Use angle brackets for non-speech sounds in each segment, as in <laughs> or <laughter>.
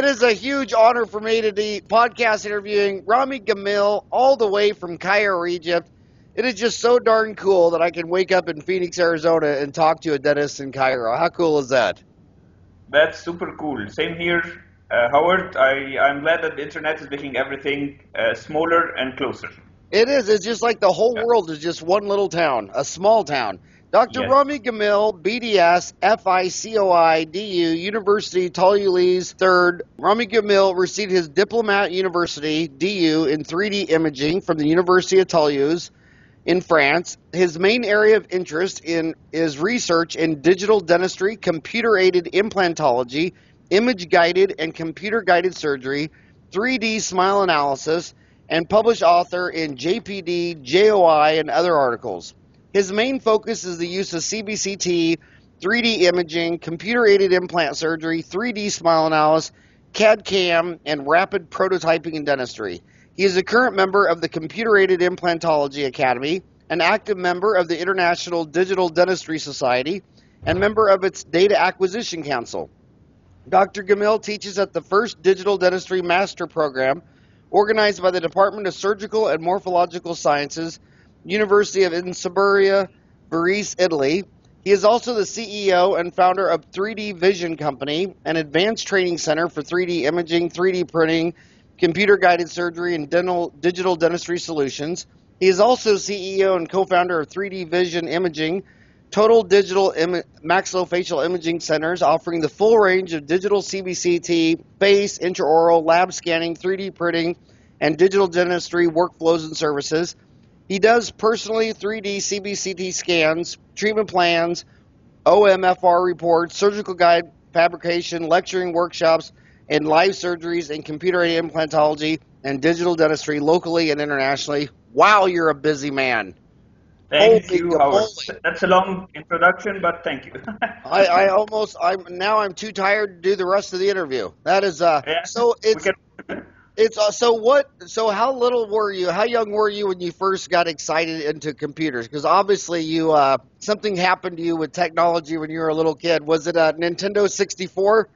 It is a huge honor for me to be podcast interviewing Rami Gamil all the way from Cairo, Egypt. It is just so darn cool that I can wake up in Phoenix, Arizona and talk to a dentist in Cairo. How cool is that? That's super cool. Same here, uh, Howard. I, I'm glad that the internet is making everything uh, smaller and closer. It is. It's just like the whole world is just one little town, a small town. Dr. Yes. Rami Gamil, BDS, FICOI, DU, University Toulouse Third. Rami Gamil received his Diplomat University, DU, in 3D imaging from the University of Toulouse in France. His main area of interest in is research in digital dentistry, computer-aided implantology, image-guided and computer-guided surgery, 3D smile analysis, and published author in JPD, JOI, and other articles. His main focus is the use of CBCT, 3D imaging, computer aided implant surgery, 3D smile analysis, CAD CAM, and rapid prototyping in dentistry. He is a current member of the Computer Aided Implantology Academy, an active member of the International Digital Dentistry Society, and member of its Data Acquisition Council. Dr. Gamil teaches at the first Digital Dentistry Master Program organized by the Department of Surgical and Morphological Sciences, University of Insubria, Varese, Italy. He is also the CEO and founder of 3D Vision Company, an advanced training center for 3D imaging, 3D printing, computer guided surgery, and dental, digital dentistry solutions. He is also CEO and co founder of 3D Vision Imaging, total digital Im- maxillofacial imaging centers offering the full range of digital CBCT, face, intraoral, lab scanning, 3D printing, and digital dentistry workflows and services. He does personally 3D CBCT scans, treatment plans, OMFR reports, surgical guide fabrication, lecturing workshops, and live surgeries in computer aided implantology and digital dentistry locally and internationally. Wow, you're a busy man. Thank Holy you, Howard. That's a long introduction, but thank you. <laughs> I, I almost I'm now I'm too tired to do the rest of the interview. That is uh Yeah, so it's can- it's uh, so what so how little were you how young were you when you first got excited into computers because obviously you uh something happened to you with technology when you were a little kid was it a Nintendo 64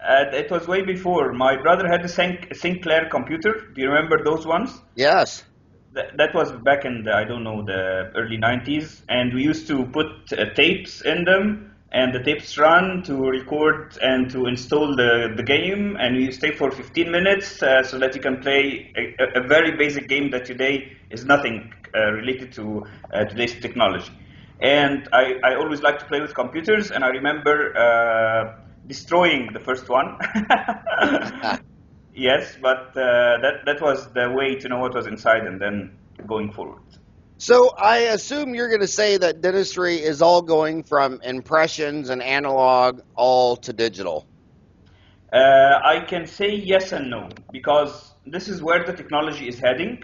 Uh, it was way before. My brother had a Sinclair computer. Do you remember those ones? yes That, that was back in the, I don't know, the early 90s. And we used to put uh, tapes in them, and the tapes run to record and to install the, the game. And you stay for 15 minutes uh, so that you can play a, a very basic game that today is nothing uh, related to uh, today's technology. And I, I always like to play with computers, and I remember uh, destroying the first one. <laughs> yes, but uh, that, that was the way to know what was inside and then going forward. So I assume you're going to say that dentistry is all going from impressions and analog all to digital Uh, I can say yes and no because this is where the technology is heading.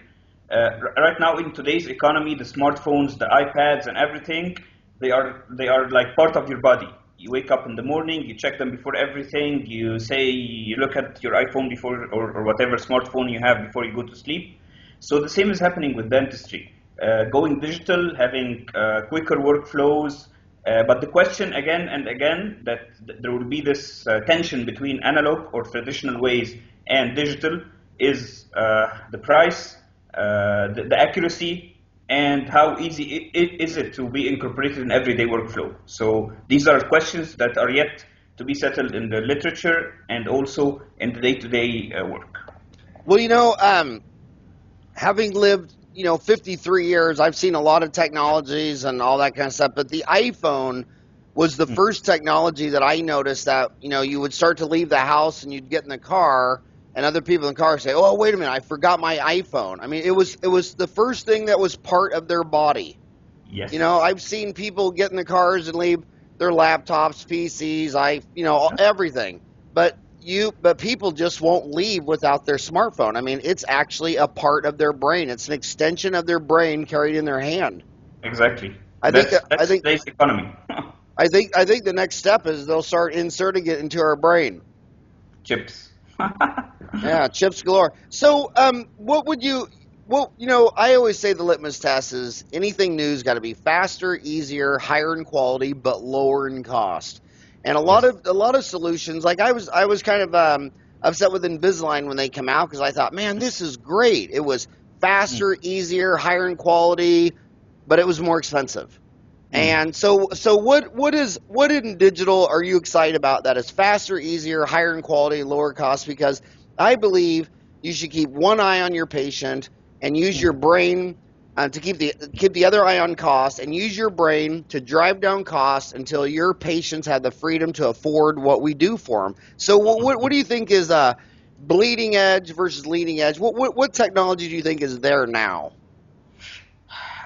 Uh, right now, in today's economy, the smartphones, the iPads, and everything, they are they are like part of your body. You wake up in the morning, you check them before everything. You say you look at your iPhone before or, or whatever smartphone you have before you go to sleep. So the same is happening with dentistry. Uh, going digital, having uh, quicker workflows, uh, but the question again and again that th- there will be this tension between analog or traditional ways and digital is the price, the, the accuracy, and how easy i i is it to be incorporated in everyday workflow. So these are questions that are yet to be settled in the literature and also in the day-to-day work. Well, you know, um, having lived, you know, 53 years, I've seen a lot of technologies and all that kind of stuff. But the iPhone was the hmm. first technology that I noticed that, you know, you would start to leave the house and you'd get in the car and other people in the car say, "Oh, wait a minute, I forgot my iPhone." I mean, it was it was the first thing that was part of their body. Yes. You know, I've seen people get in the cars and leave their laptops, PCs, I, you know, everything. But you, but people just won't leave without their smartphone. I mean, it's actually a part of their brain. It's an extension of their brain carried in their hand. Exactly. I think- that's, I that's think- today's economy. <laughs> I think, I think the next step is they'll start inserting it into our brain. Chips. <laughs> Yeah, chips galore. So, um, what would you? Well, you know, I always say the litmus test is anything new's got to be faster, easier, higher in quality, but lower in cost. And a lot Yes. of a lot of solutions, like I was, I was kind of um, upset with Invisalign when they come out because I thought, man, this is great. It was faster, mm. easier, higher in quality, but it was more expensive. Mm. And so, so what? What is what in digital are you excited about that is faster, easier, higher in quality, lower cost? Because I believe you should keep one eye on your patient and use mm. your brain uh, to keep the keep the other eye on cost, and use your brain to drive down costs until your patients have the freedom to afford what we do for them. So, what what, what do you think is uh, bleeding edge versus leading edge? What, what what technology do you think is there now?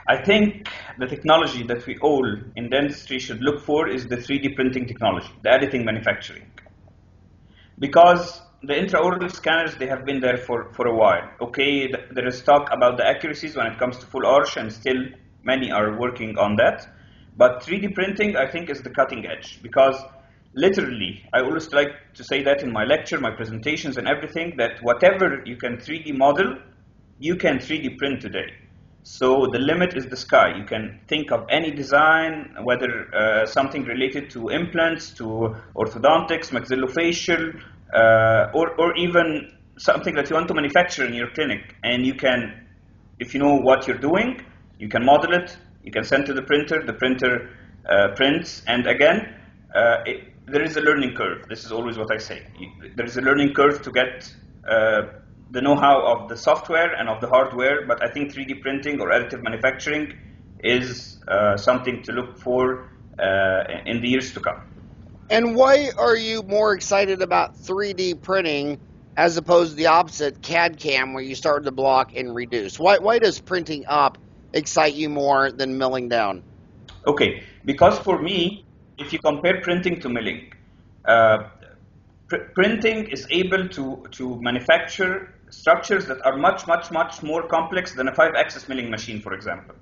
I think the technology that we all in dentistry should look for is the 3D printing technology, the additive manufacturing. Because the intraoral scanners, they have been there for, for a while. Okay, th- there is talk about the accuracies when it comes to full arch, and still many are working on that. But 3D printing, I think, is the cutting edge because literally, I always like to say that in my lecture, my presentations, and everything that whatever you can 3D model, you can 3D print today. So the limit is the sky. You can think of any design, whether uh, something related to implants, to orthodontics, maxillofacial, uh, or, or even something that you want to manufacture in your clinic. And you can, if you know what you're doing, you can model it, you can send to the printer, the printer uh, prints, and again, uh, it, there is a learning curve. This is always what I say. There is a learning curve to get uh, the know-how of the software and of the hardware, but I think 3D printing or additive manufacturing is uh, something to look for uh, in the years to come. And why are you more excited about 3D printing as opposed to the opposite CAD CAM where you start to block and reduce? Why, why does printing up excite you more than milling down? Okay, because for me, if you compare printing to milling, uh, pr- printing is able to, to manufacture structures that are much, much, much more complex than a five axis milling machine, for example.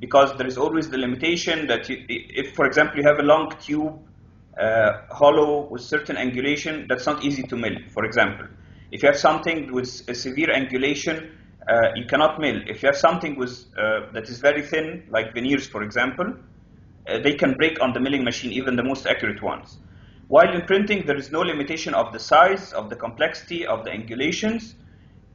Because there is always the limitation that you, if, for example, you have a long tube uh, hollow with certain angulation, that's not easy to mill, for example. If you have something with a severe angulation, uh, you cannot mill. If you have something with, uh, that is very thin, like veneers, for example, uh, they can break on the milling machine, even the most accurate ones. While in printing, there is no limitation of the size, of the complexity, of the angulations.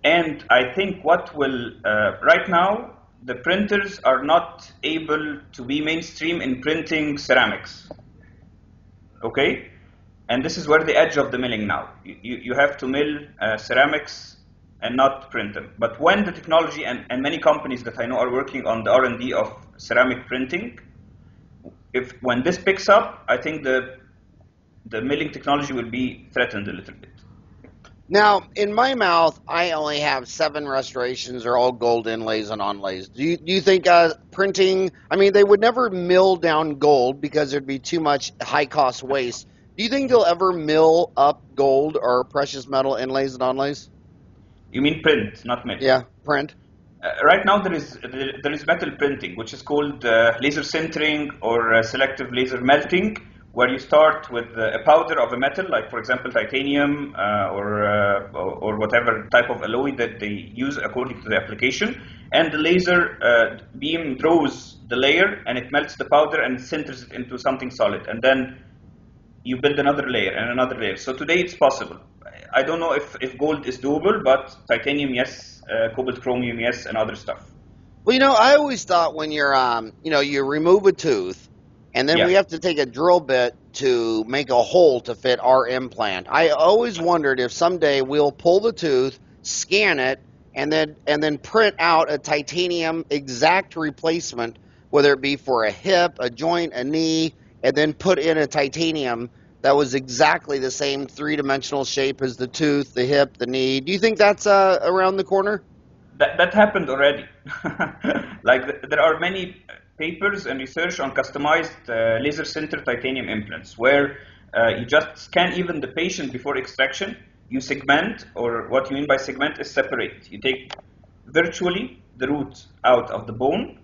And I think what will, uh, right now, the printers are not able to be mainstream in printing ceramics. Okay? And this is where the edge of the milling now. You, you, you have to mill uh, ceramics and not print them. But when the technology and, and many companies that I know are working on the R&D of ceramic printing, if when this picks up, I think the the milling technology will be threatened a little bit. Now, in my mouth, I only have seven restorations. They're all gold inlays and onlays. Do you, do you think uh, printing, I mean, they would never mill down gold because there'd be too much high cost waste. Do you think they'll ever mill up gold or precious metal inlays and onlays? You mean print, not mill? Yeah, print. Uh, right now there is there is metal printing, which is called uh, laser sintering or uh, selective laser melting where you start with a powder of a metal, like for example titanium uh, or, uh, or whatever type of alloy that they use according to the application, and the laser uh, beam draws the layer and it melts the powder and sinters it into something solid, and then you build another layer and another layer. So today it's possible. I don't know if, if gold is doable, but titanium, yes, uh, cobalt, chromium, yes, and other stuff. Well, you know, I always thought when you're, um, you know, you remove a tooth and then Yeah. we have to take a drill bit to make a hole to fit our implant. I always wondered if someday we'll pull the tooth, scan it, and then and then print out a titanium exact replacement, whether it be for a hip, a joint, a knee, and then put in a titanium that was exactly the same three-dimensional shape as the tooth, the hip, the knee. Do you think that's uh, around the corner? That, that happened already. <laughs> like there are many papers and research on customized uh, laser sinter titanium implants where uh, you just scan even the patient before extraction. You segment, or what you mean by segment is separate. You take virtually the root out of the bone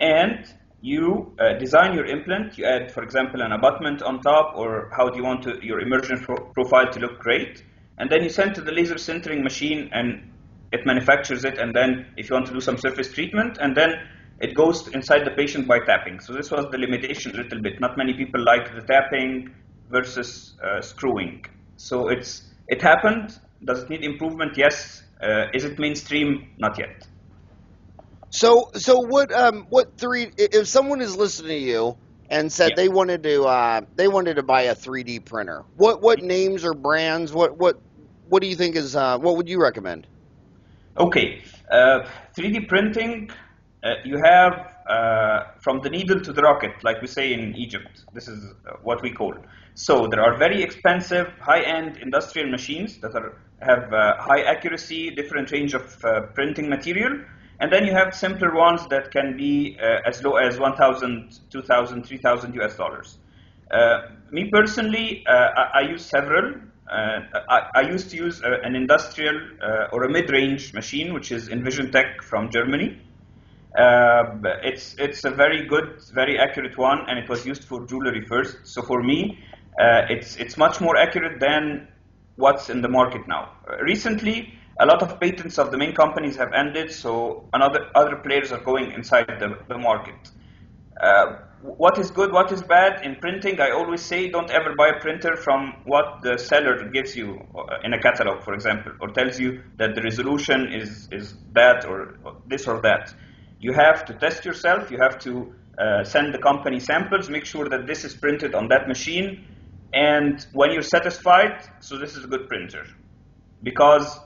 and you uh, design your implant. You add, for example, an abutment on top, or how do you want to, your emergent pro- profile to look great. And then you send to the laser sintering machine, and it manufactures it. And then, if you want to do some surface treatment, and then it goes inside the patient by tapping. So this was the limitation a little bit. Not many people like the tapping versus uh, screwing. So it's It happened. Does it need improvement? Yes. Uh, is it mainstream? Not yet. So, so what? Um, what three? If someone is listening to you and said Yeah. they wanted to, uh, they wanted to buy a 3D printer, what what names or brands? What what what do you think is? Uh, what would you recommend? Okay, uh, 3D printing, uh, you have uh, from the needle to the rocket, like we say in Egypt. This is uh, what we call. So there are very expensive, high-end industrial machines that are, have uh, high accuracy, different range of uh, printing material, and then you have simpler ones that can be uh, as low as 1,000, 2,000, 3,000 US dollars. Me personally, I, I use several. I, I used to use an industrial or a mid-range machine, which is EnvisionTEC from Germany. Uh, it's it's a very good, very accurate one, and it was used for jewelry first. So for me, uh, it's it's much more accurate than what's in the market now. Uh, recently, a lot of patents of the main companies have ended, so another other players are going inside the, the market. Uh, what is good, what is bad in printing? I always say don't ever buy a printer from what the seller gives you uh, in a catalog, for example, or tells you that the resolution is, is that or this or that. You have to test yourself, you have to uh, send the company samples, make sure that this is printed on that machine, and when you're satisfied, so this is a good printer. Because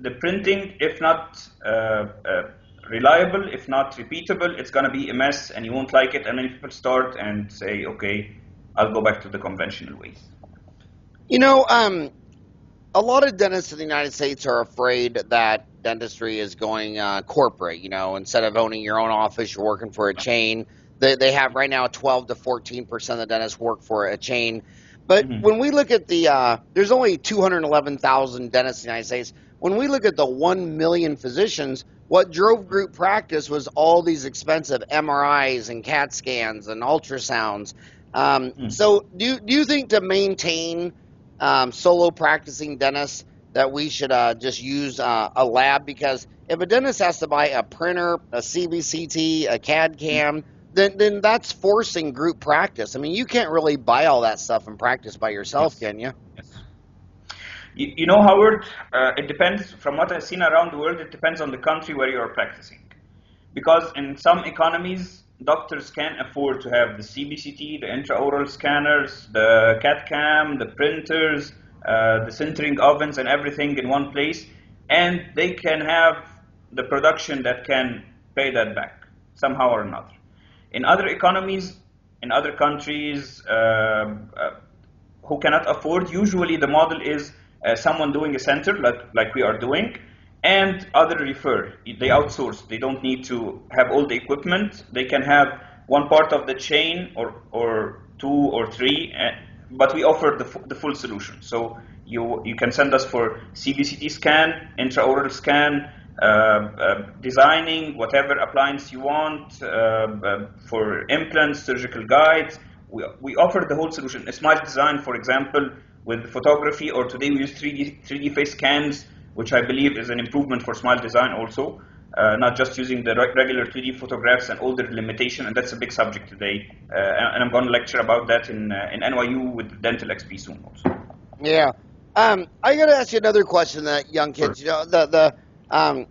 the printing, if not uh, uh, reliable, if not repeatable, it's going to be a mess and you won't like it. And then people start and say, okay, I'll go back to the conventional ways. You know, um, a lot of dentists in the United States are afraid that dentistry is going uh, corporate. You know, instead of owning your own office, you're working for a chain. They, they have right now 12 to 14 percent of the dentists work for a chain. But Mhm. when we look at the, uh, there's only 211,000 dentists in the United States. When we look at the 1 million physicians, what drove group practice was all these expensive MRIs and CAT scans and ultrasounds. Um, Mm. So, do you, do you think to maintain um, solo practicing dentists that we should uh, just use uh, a lab? Because if a dentist has to buy a printer, a CBCT, a CAD cam, then then that's forcing group practice. I mean, you can't really buy all that stuff and practice by yourself, Yes. can you? Yes. You, you know, Howard, uh, it depends, from what I've seen around the world, it depends on the country where you are practicing. Because in some economies, doctors can't afford to have the CBCT, the intraoral scanners, the CAD cam, the printers, the sintering ovens, and everything in one place, and they can have the production that can pay that back somehow or another. In other economies, in other countries, uh, uh, who cannot afford, usually the model is uh, someone doing a center like, like we are doing, and other refer. They outsource. They don't need to have all the equipment. They can have one part of the chain or, or two or three, uh, but we offer the, fu- the full solution. So you, you can send us for CBCT scan, intraoral scan, uh, uh, designing whatever appliance you want uh, uh, for implants, surgical guides. We, we offer the whole solution. A smile design, for example, with photography, or today we use 3D, 3D face scans, which I believe is an improvement for smile design also. Uh, not just using the re- regular 2D photographs and all their limitation, and that's a big subject today. Uh, and, and I'm going to lecture about that in, uh, in NYU with Dental XP soon also. Yeah. Um, I got to ask you another question that young kids, you know, the, the, um,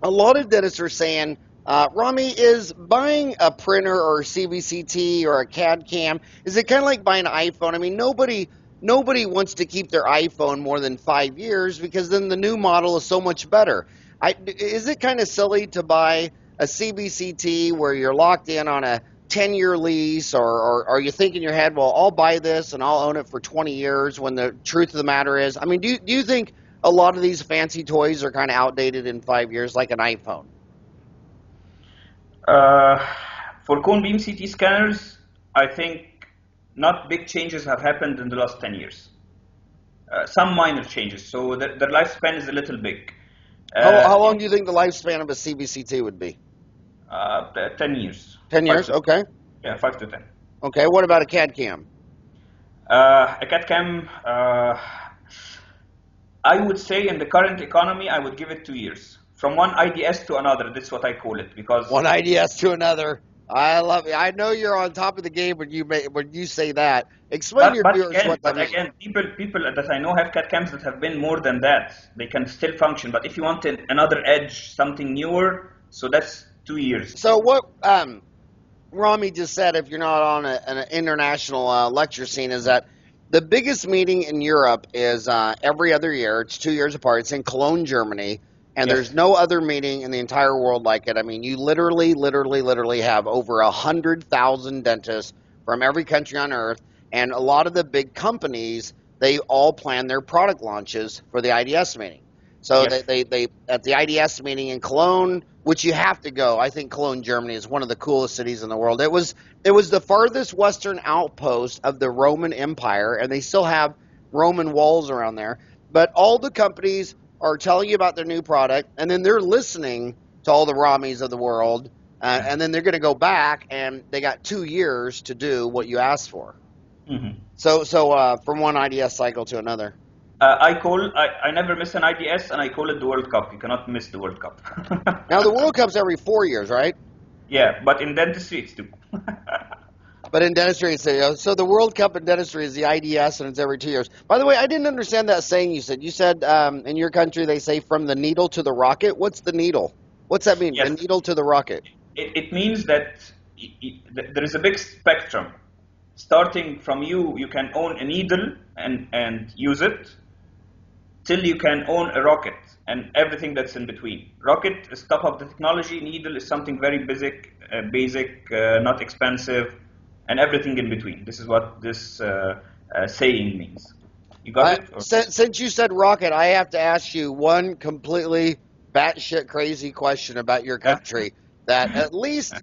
a lot of dentists are saying, uh, Rami, is buying a printer or a CBCT or a CAD cam, is it kind of like buying an iPhone? I mean, nobody, nobody wants to keep their iPhone more than five years because then the new model is so much better. I, is it kind of silly to buy a CBCT where you're locked in on a 10 year lease, or, or are you thinking in your head, well, I'll buy this and I'll own it for 20 years when the truth of the matter is, I mean, do, you- do you think a lot of these fancy toys are kind of outdated in five years, like an iPhone? Uh, for cone beam CT scanners, I think not big changes have happened in the last 10 years. Uh, some minor changes, so the, their lifespan is a little big. How, Uh, how long do you think the lifespan of a CBCT would be? Uh, 10 years. 10 Five years? to- Okay. Yeah, 5 to 10. Okay. What about a CAD cam? Uh, a CAD cam, uh, I would say in the current economy, I would give it two years. From one IDS to another, that's what I call it, because One IDS to another. I love it. I know you're on top of the game when you may, when you say that. Explain But, your but viewers again, what that but again, people people that I know have CAD cams that have been more than that. They can still function. But if you wanted another edge, something newer, so that's two years. So what um, Rami just said, if you're not on a, an international uh, lecture scene, is that the biggest meeting in Europe is uh, every other year. It's two years apart. It's in Cologne, Germany, and Yes. there's no other meeting in the entire world like it. I mean, you literally, literally, literally have over a hundred thousand dentists from every country on earth, and a lot of the big companies they all plan their product launches for the IDS meeting. So Yes. they, they, they at the IDS meeting in Cologne, which you have to go. I think Cologne, Germany, is one of the coolest cities in the world. It was it was the farthest western outpost of the Roman Empire, and they still have Roman walls around there. But all the companies are telling you about their new product, and then they're listening to all the Ramis of the world, uh, and then they're going to go back, and they got two years to do what you asked for. Mhm. So so uh, from one IDS cycle to another. Uh, I call I, I never miss an IDS, and I call it the World Cup. You cannot miss the World Cup. Now the <laughs> World Cup's every four years, right? yeah, but in dentistry it's two. <laughs> But in dentistry, it's, uh, so the World Cup in dentistry is the IDS, and it's every two years. By the way, I didn't understand that saying you said. You said um, in your country they say from the needle to the rocket. What's the needle? What's that mean? Yes. The needle to the rocket. it, it means that y- th- there is a big spectrum. Starting from you, you can own a needle and, and use it, till you can own a rocket and everything that's in between. Rocket is top of the technology. Needle is something very basic, uh, basic, uh, not expensive, and everything in between. This is what this uh, uh, saying means. You got it? Since, since you said rocket, I have to ask you one completely batshit crazy question about your country. that at least,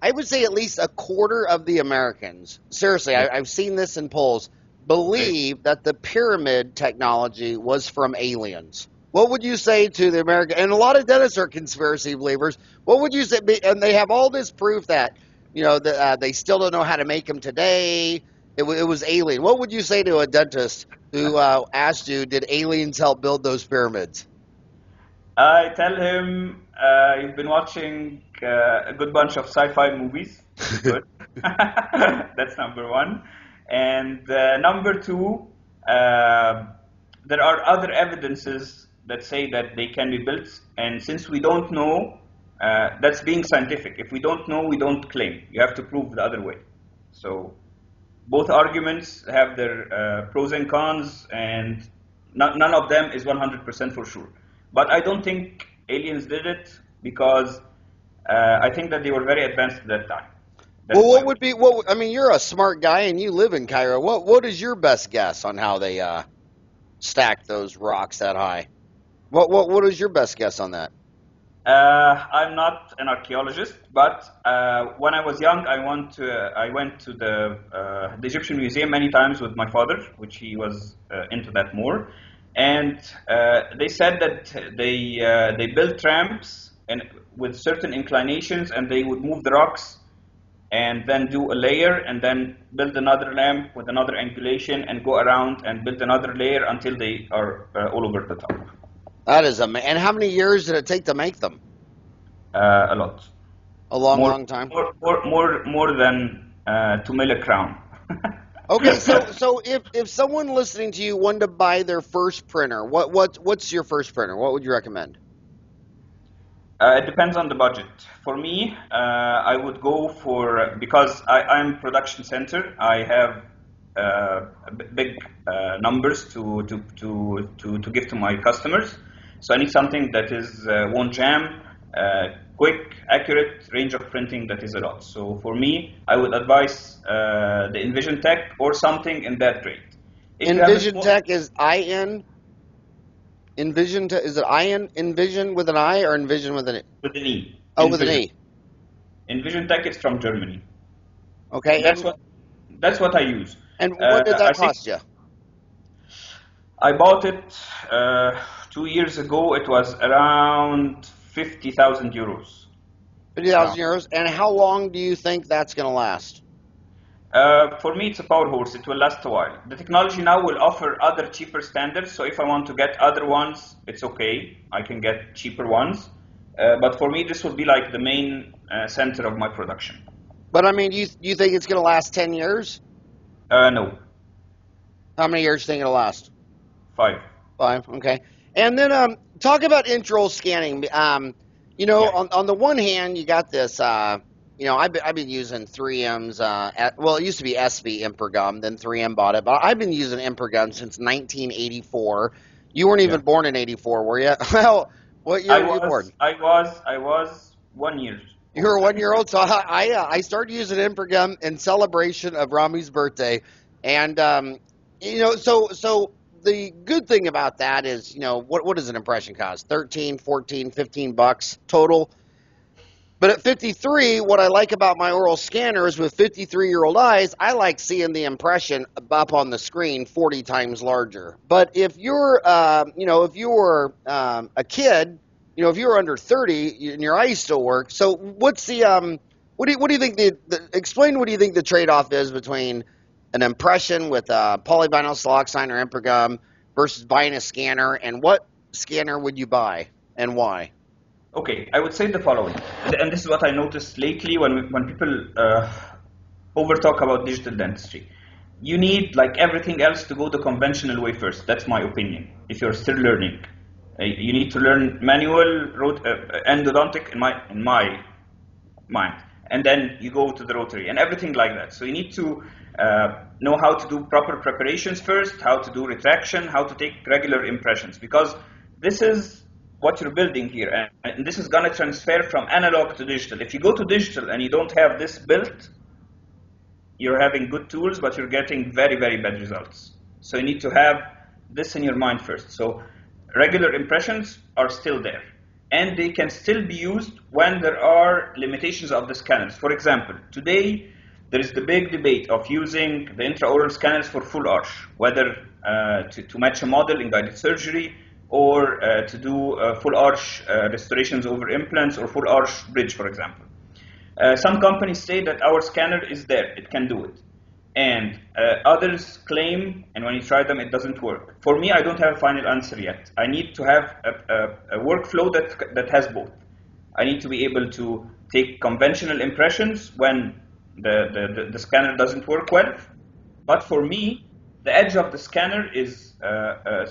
I would say, at least a quarter of the Americans, seriously, I, I've seen this in polls, believe that the pyramid technology was from aliens. What would you say to the American? And a lot of dentists are conspiracy believers. What would you say? And they have all this proof that you know that uh, they still don't know how to make them today. It, wa- it was alien. What would you say to a dentist who uh, asked you, "Did aliens help build those pyramids?" I tell him uh, you've been watching uh, a good bunch of sci-fi movies. Good. <laughs> <laughs> That's number one. And uh, number two, uh, there are other evidences that say that they can be built. And since we don't know, uh, that's being scientific. If we don't know, we don't claim. You have to prove the other way. So both arguments have their uh, pros and cons, and no- none of them is 100% for sure. But I don't think aliens did it because uh, I think that they were very advanced at that time. That's well, what would be? What I mean, you're a smart guy and you live in Cairo. What What is your best guess on how they uh, stacked those rocks that high? What What What is your best guess on that? Uh, I'm not an archaeologist, but uh, when I was young, I went to I went to the, uh, the Egyptian Museum many times with my father, which he was uh, into that more, and uh, they said that they uh, they built ramps and with certain inclinations, and they would move the rocks, and then do a layer, and then build another ramp with another angulation, and go around and build another layer until they are uh, all over the top. That is amazing. And how many years did it take to make them? Uh, a lot. A long, more, long time. More, more, more, more than uh, two million crown. <laughs> Okay, so so if if someone listening to you wanted to buy their first printer, what what what's your first printer? What would you recommend? Uh, it depends on the budget. For me, uh, I would go for because I, I'm production center. I have uh, b- big uh, numbers to, to, to, to, to give to my customers. So I need something that is uh, won't jam, uh, quick, accurate range of printing that is a lot. So for me, I would advise uh, the EnvisionTEC or something in that rate. If you have a EnvisionTEC is I N. EnvisionTEC is it I N Envision with an I or Envision with an E? with an E. oh with an Envision. E? Envision Tech is from Germany. Okay, That's and, what that's what I use. and what uh, did I that think- cost you? I bought it uh, two years ago. It was around fifty thousand euros. Fifty thousand euros. And how long do you think that's going to last? Uh, for me, it's a power horse. It will last a while. The technology now will offer other cheaper standards. So if I want to get other ones, it's okay. I can get cheaper ones. Uh, but for me, this will be like the main uh, center of my production. But I mean, you you think it's going to last ten years? Uh, no, How many years do you think it'll last? five. Five. Okay. And then um, talk about intraoral scanning. Um, you know, Yeah. on on the one hand, you got this. Uh, you know, I've been, I've been using 3M's. Uh, at, well, it used to be ESPE Impregum, then 3M bought it, but I've been using Impregum since 1984. You weren't even Yeah. born in '84, were you? <laughs> well, what year I were you born? was, I was, I was one year. You were one year old, so I <laughs> I, uh, I started using Impregum in celebration of Rami's birthday, and um, you know, so so the good thing about that is, you know, what what does an impression cost? 13, 14, 15 bucks total. But at 53, what I like about my oral scanner is with 53 year old eyes, I like seeing the impression up on the screen 40 times larger. But if you're, uh, you know, if you're um, a kid, you know, if you're under 30 and your eyes still work, so what's the, um, what do you, what do you think the, the explain what do you think the trade off is between an impression with uh, polyvinyl siloxane or Impregum versus buying a scanner, and what scanner would you buy and why? Okay, I would say the following, and this is what I noticed lately when when people uh, over talk about digital dentistry. You need, like everything else, to go the conventional way first. That's my opinion. If you're still learning, Uh, you need to learn manual, rot- uh, endodontic, in my in my mind, and then you go to the rotary and everything like that. So you need to uh, Uh, know how to do proper preparations first, how to do retraction, how to take regular impressions, because this is what you're building here, and, and this is going to transfer from analog to digital. If you go to digital and you don't have this built, you're having good tools, but you're getting very, very bad results. So you need to have this in your mind first. So regular impressions are still there, and they can still be used when there are limitations of the scanners. For example, today there is the big debate of using the intraoral scanners for full arch, whether uh, to, to match a model in guided surgery or uh, to do uh, full arch restorations over implants or full arch bridge, for example. Some companies say that our scanner is there, it can do it. And uh, others claim, and when you try them, it doesn't work. For me, I don't have a final answer yet. I need to have a, a, a workflow that, that has both. I need to be able to take conventional impressions when the, the, the, the scanner doesn't work well. But for me, the edge of the scanner is uh, uh,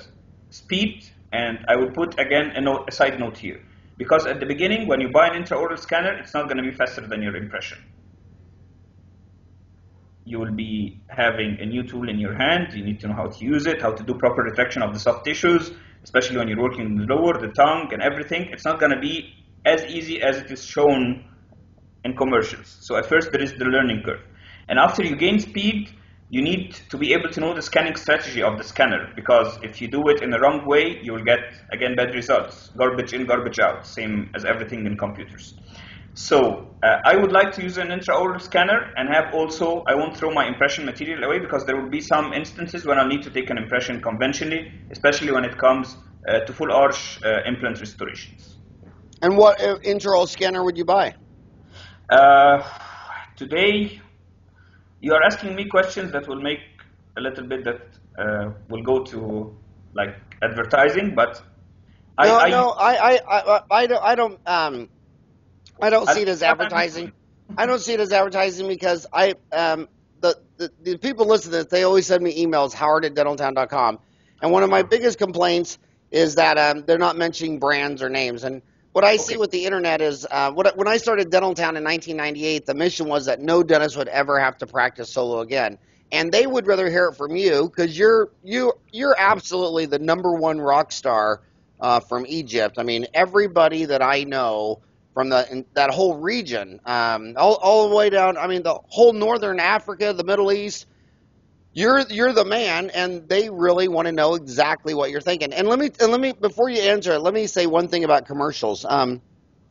speed, and I would put again a, note, a side note here. Because at the beginning, when you buy an intraoral scanner, it's not going to be faster than your impression. You will be having a new tool in your hand. You need to know how to use it, how to do proper retraction of the soft tissues, especially when you're working lower, the tongue, and everything. It's not going to be as easy as it is shown in commercials. So at first, there is the learning curve. And after you gain speed, you need to be able to know the scanning strategy of the scanner because if you do it in the wrong way, you will get, again, bad results. Garbage in, garbage out, same as everything in computers. So uh, I would like to use an intraoral scanner and have also, I won't throw my impression material away because there will be some instances when I'll need to take an impression conventionally, especially when it comes uh, to full arch uh, implant restorations. And what uh, intraoral scanner would you buy? Uh, today, you are asking me questions that will make a little bit that uh, will go to like advertising, but I, no, I, no, I, I, I, I don't, I don't, um, I don't see it as advertising. I don't see it as advertising because I, um, the, the, the people listen to this, they always send me emails, howard at dentaltown.com. And one of my biggest complaints is that um, they're not mentioning brands or names. And what I see with the internet is uh, what, when I started Dental Town in 1998, the mission was that no dentist would ever have to practice solo again. And they would rather hear it from you because you're you you're absolutely the number one rock star uh, from Egypt. I mean, everybody that I know from the in that whole region, um, all, all the way down. I mean, the whole northern Africa, the Middle East. You're you're the man, and they really want to know exactly what you're thinking. And let me and let me before you answer it, let me say one thing about commercials. Um,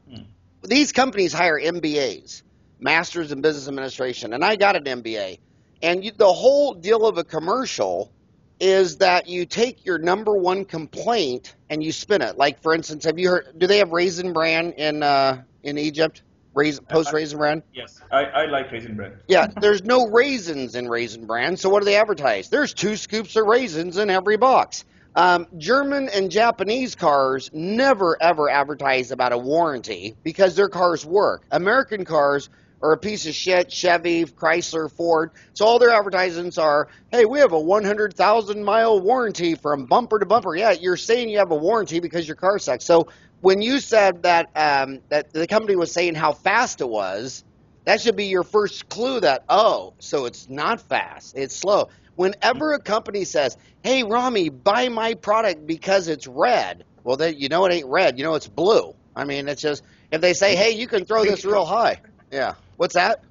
Hmm. These companies hire MBAs, Masters in Business Administration, and I got an MBA. And you, the whole deal of a commercial is that you take your number one complaint and you spin it. Like for instance, have you heard? Do they have Raisin Bran in uh, in Egypt? Raisin, post Raisin Bran? yes, I, I like raisin bread. Yeah, there's no raisins in Raisin Bran, so what do they advertise? There's two scoops of raisins in every box. Um, German and Japanese cars never ever advertise about a warranty because their cars work. American cars are a piece of shit Chevy, Chrysler, Ford. So all their advertisements are, "Hey, we have a 100,000 mile warranty from bumper to bumper." Yeah, you're saying you have a warranty because your car sucks. So when you said that um, that the company was saying how fast it was, that should be your first clue that oh, so it's not fast, it's slow. Whenever a company says, "Hey, Rami, buy my product because it's red," well, then you know it ain't red. You know it's blue. I mean, it's just if they say, "Hey, you can throw this real high," yeah. What's that?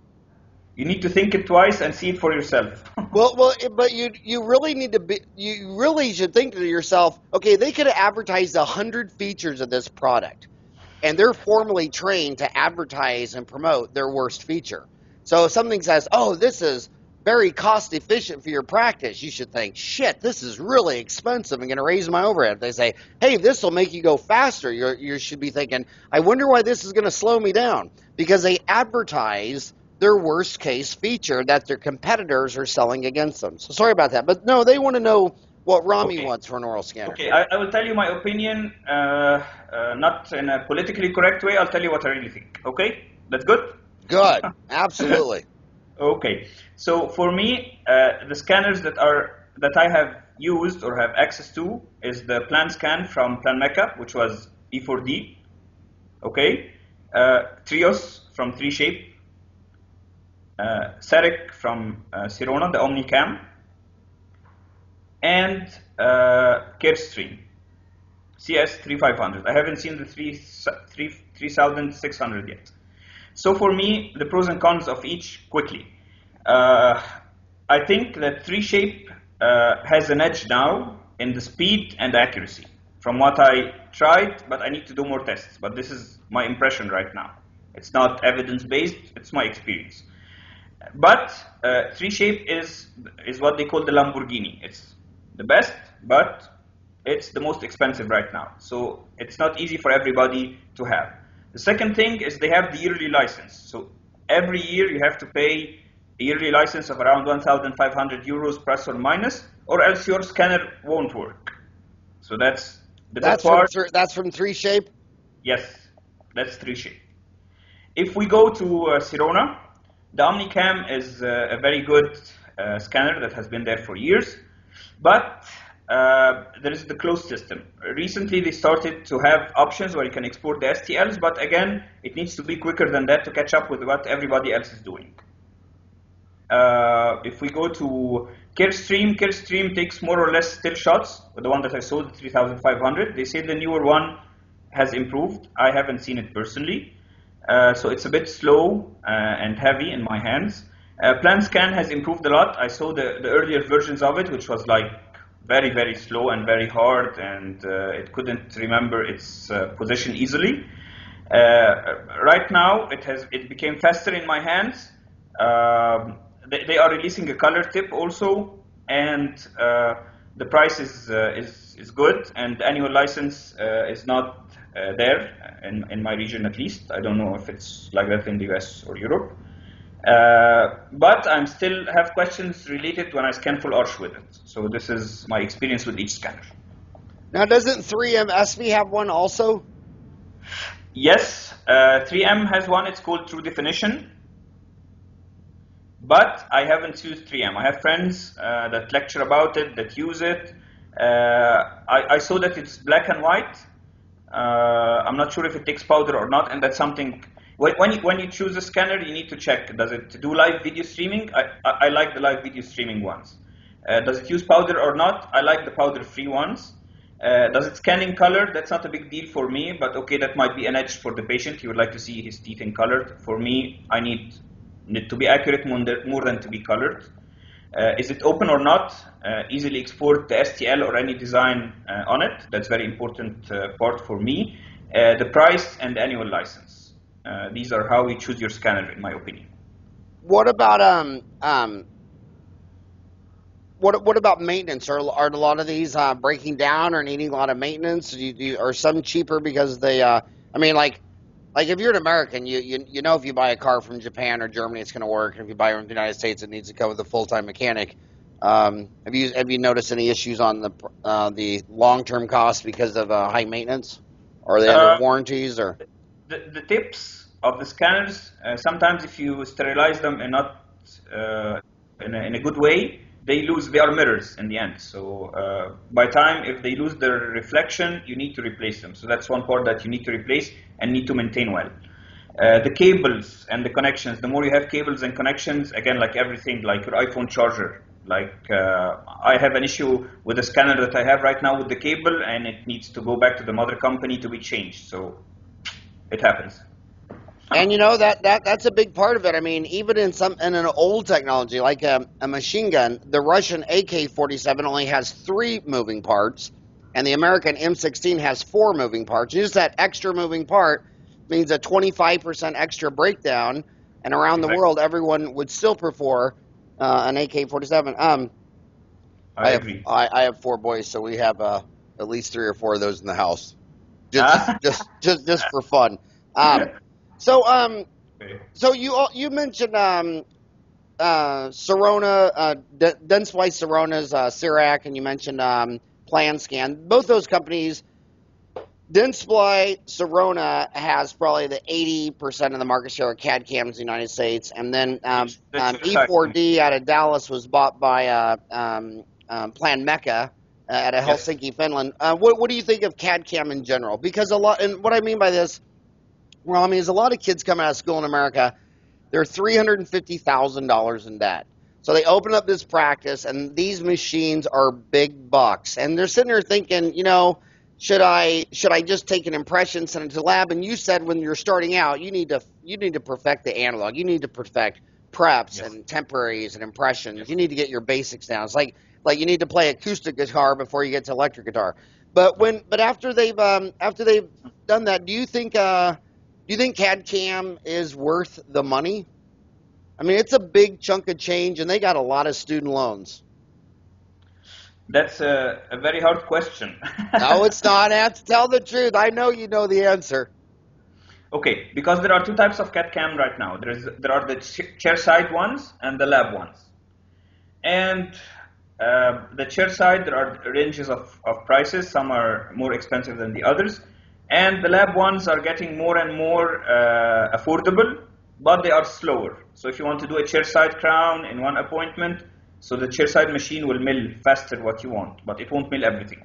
You need to think it twice and see it for yourself. Well, well, but you you really need to be you really should think to yourself, okay, they could have advertised a hundred features of this product, and they're formally trained to advertise and promote their worst feature. So if something says, oh, this is very cost efficient for your practice, you should think, shit, this is really expensive. I'm going to raise my overhead. If they say, hey, this will make you go faster. you you should be thinking, I wonder why this is going to slow me down because they advertise their worst case feature that their competitors are selling against them. So sorry about that, but no, they want to know what Rami okay. wants for an oral scanner. Okay, I, I will tell you my opinion, uh, uh, not in a politically correct way. I'll tell you what I really think. Okay, that's good. Good, <laughs> absolutely. okay, so for me, uh, the scanners that are that I have used or have access to is the PlanScan from Planmeca, which was E4D. Okay, uh, Trios from 3Shape, uh, CEREC from uh, Sirona, the OmniCam, and uh, Carestream, CS3500. I haven't seen the 3, 3, 3600 yet. So for me, the pros and cons of each quickly. Uh, I think that 3Shape uh, has an edge now in the speed and accuracy from what I tried, but I need to do more tests. But this is my impression right now. It's not evidence based, it's my experience. But uh, 3Shape is, is what they call the Lamborghini. It's the best, but it's the most expensive right now. So it's not easy for everybody to have. The second thing is they have the yearly license. So every year you have to pay a yearly license of around 1,500 euros plus or minus, or else your scanner won't work. So that's the that's part. From, that's from 3Shape? Yes, that's 3Shape. If we go to uh, Sirona, the OmniCam is uh, a very good uh, scanner that has been there for years, but uh, there is the closed system. Recently, they started to have options where you can export the STLs, but again, it needs to be quicker than that to catch up with what everybody else is doing. Uh, if we go to Carestream, Carestream takes more or less still shots, the one that I saw, the 3500. They say the newer one has improved. I haven't seen it personally. Uh, so it's a bit slow uh, and heavy in my hands. Uh, PlanScan has improved a lot. I saw the, the earlier versions of it, which was like very, very slow and very hard, and uh, it couldn't remember its uh, position easily. right now, it has it became faster in my hands. Um, they, they, are releasing a color tip also, and the price is, is, is good, and annual license is not uh, there, in, in my region at least. I don't know if it's like that in the US or Europe. Uh, but I'm still have questions related when I scan full arch with it. So this is my experience with each scanner. Now, doesn't 3M ESPE have one also? Yes, uh, 3M has one. It's called True Definition. But I haven't used 3M. I have friends uh, that lecture about it, that use it. Uh, I, I, saw that it's black and white, I'm not sure if it takes powder or not, and that's something. When you, when you choose a scanner, you need to check. Does it do live video streaming? I, I, I like the live video streaming ones. Uh, does it use powder or not? I like the powder-free ones. Uh, does it scan in color? That's not a big deal for me, but okay, that might be an edge for the patient. He would like to see his teeth in color. For me, I need, need to be accurate more than to be colored. Uh, is it open or not? Uh, easily export the STL or any design uh, on it. That's very important uh, part for me. Uh, the price and the annual license. Uh, these are how we choose your scanner, in my opinion. What about um um? What what about maintenance? Are are a lot of these breaking down or needing a lot of maintenance? Do you, do you, are some cheaper because they? I mean, like like if you're an American, you, you you know if you buy a car from Japan or Germany, it's going to work. If you buy it from the United States, it needs to come with a full time mechanic. Um, have you have you noticed any issues on the uh, the long term costs because of uh, high maintenance, or they have uh, warranties, or the, the tips of the scanners, uh, sometimes if you sterilize them and not uh, in, a, in a good way, they lose. They are mirrors in the end. So uh, by time if they lose their reflection, you need to replace them. So that's one part that you need to replace and need to maintain well. Uh, the cables and the connections. The more you have cables and connections, again, like everything, like your iPhone charger. Like uh, I have an issue with the scanner that I have right now with the cable, and it needs to go back to the mother company to be changed. So it happens. And you know that, that that's a big part of it. I mean, even in some in an old technology like a, a machine gun, the Russian AK-47 only has three moving parts, and the American M16 has four moving parts. Just that extra moving part means a 25% extra breakdown, and around the world, everyone would still prefer uh, an AK-47. Um, I, I have, agree. I, I, have four boys, so we have uh, at least three or four of those in the house, just <laughs> just, just just for fun. Um, so um, so you you mentioned um, uh, Sirona, uh, D- Dentsply Sirona's uh, CEREC, and you mentioned um, PlanScan. Both those companies, Dentsply Sirona has probably the 80% of the market share of CAD cams in the United States, and then um, um. E4D out of Dallas was bought by uh, um, um, Planmeca. Uh, out of Yes. Helsinki, Finland. Uh, what, what do you think of CAD cam in general? Because a lot, and what I mean by this, well, I mean, there's a lot of kids coming out of school in America. They're three hundred and fifty thousand dollars in debt. So they open up this practice, and these machines are big bucks. And they're sitting there thinking, you know, should I should I just take an impression, send it to the lab? And you said when you're starting out, you need to you need to perfect the analog. You need to perfect preps Yes. and temporaries and impressions. Yes. You need to get your basics down. It's like like you need to play acoustic guitar before you get to electric guitar. But when but after they've um, after they've done that, do you think uh, do you think CAD CAM is worth the money? I mean, it's a big chunk of change, and they got a lot of student loans. That's a, a very hard question. No, <laughs> it's not. I have to tell the truth. I know you know the answer. Okay, because there are two types of CAD CAM right now. There is there are the ch- chair side ones and the lab ones. And uh, the chair side, there are ranges of, of prices. Some are more expensive than the others. And the lab ones are getting more and more uh, affordable, but they are slower. So if you want to do a chair side crown in one appointment, so the chair side machine will mill faster what you want, but it won't mill everything.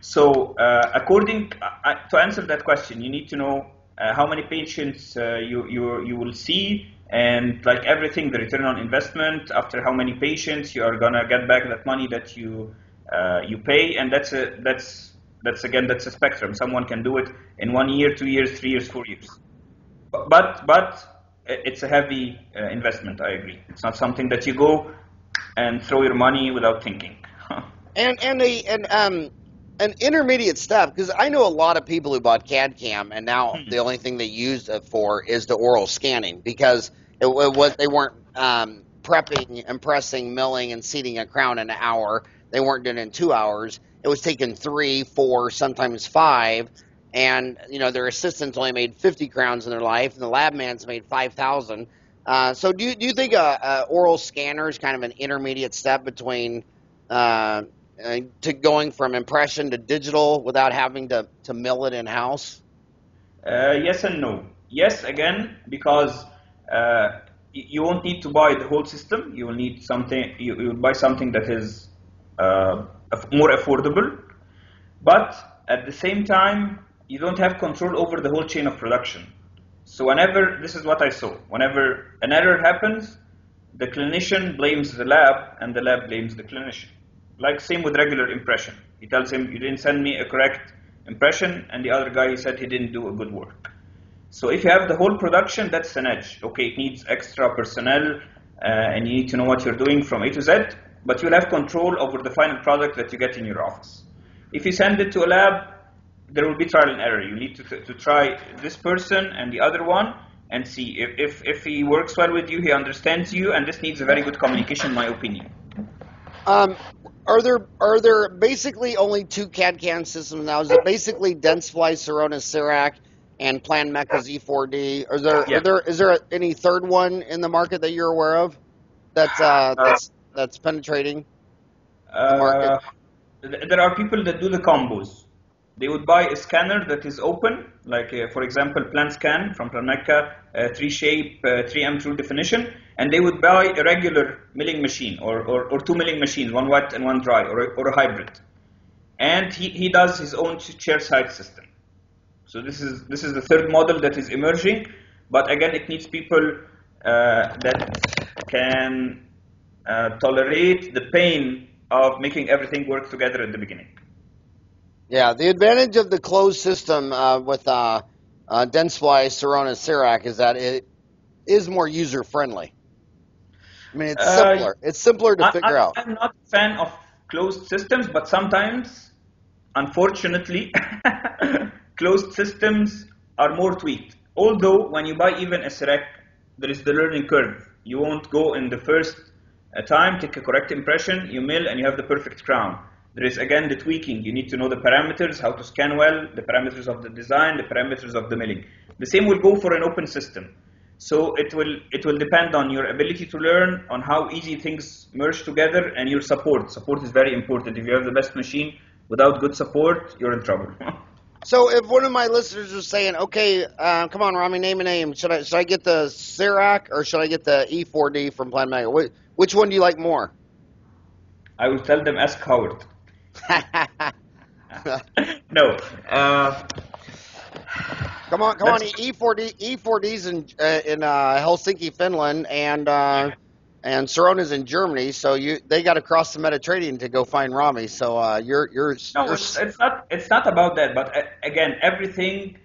So, uh, according uh, to answer that question, you need to know uh, how many patients uh, you, you you will see, and like everything, the return on investment. After how many patients, you are gonna get back that money that you uh, you pay, and that's a that's that's again that's a spectrum. Someone can do it in one year, two years, three years, four years. But but, it's a heavy uh, investment. I agree. It's not something that you go and throw your money without thinking. <laughs> And and a and um an intermediate step because I know a lot of people who bought CAD CAM and now Hmm. the only thing they used it for is the oral scanning because it, wa- was they weren't um, prepping, impressing, milling, and seating a crown in an hour. They weren't doing it in two hours. It was taking three, four, sometimes five. And you know their assistants only made fifty crowns in their life, and the lab man's made five thousand. Uh, so do you, do you think a, a oral scanner is kind of an intermediate step between uh, uh, to going from impression to digital without having to, to mill it in house? Uh, yes and no. Yes, again, because uh, you won't need to buy the whole system. You will need something. You, you buy something that is uh, more affordable, but at the same time, you don't have control over the whole chain of production. So whenever this is what I saw, whenever an error happens, the clinician blames the lab, and the lab blames the clinician. Like same with regular impression. He tells him, "You didn't send me a correct impression," and the other guy he said he didn't do a good work. So if you have the whole production, that's an edge. Okay, it needs extra personnel, uh, and you need to know what you're doing from A to Z, but you'll have control over the final product that you get in your office. If you send it to a lab, there will be trial and error. You need to, to try this person and the other one and see if, if, if he works well with you, he understands you, and this needs a very good communication, in my opinion. Um, are there are there basically only two CAD CAM systems now? Is it basically Dentsply, Sirona, CEREC, and Plan Mecca E4D? Is there Yeah. are there is there any third one in the market that you're aware of that's uh, that's that's penetrating? Uh, market. th- there are people that do the combos. they would buy a scanner that is open, like uh, for example PlanScan from Planmeca, uh, 3Shape, uh, 3M True Definition, and they would buy a regular milling machine or, or, or two milling machines, one wet and one dry, or a, or a hybrid. And he, he does his own chair side system. So this is this is the third model that is emerging, but again it needs people uh, that can uh, tolerate the pain of making everything work together at the beginning. Yeah, the advantage of the closed system uh, with uh, uh, Dentsply, Sirona, CEREC is that it is more user friendly. I mean, it's Uh, simpler. It's simpler to I, figure I, out. I'm not a fan of closed systems, but sometimes, unfortunately, <laughs> closed systems are more tweaked. Although, when you buy even a CEREC, there is the learning curve. You won't go in the first uh, time, take a correct impression, you mill, and you have the perfect crown. There is again the tweaking. You need to know the parameters, how to scan well, the parameters of the design, the parameters of the milling. The same will go for an open system. So it will it will depend on your ability to learn, on how easy things merge together, and your support. Support is very important. If you have the best machine without good support, you're in trouble. <laughs> So, if one of my listeners was saying, "Okay, uh, come on, Rami, name a name. Should I should I get the CEREC or should I get the E4D from Planmeca? Which, which one do you like more?" I will tell them ask Howard. <laughs> no. Uh, Come on, come on, E4D, E4D's in uh, in uh, Helsinki, Finland, and uh, and Sirona's in Germany. So you they got to cross the Mediterranean to go find Rami. So uh, you're you're, No, you're it's, it's not. It's not about that. But uh, again, everything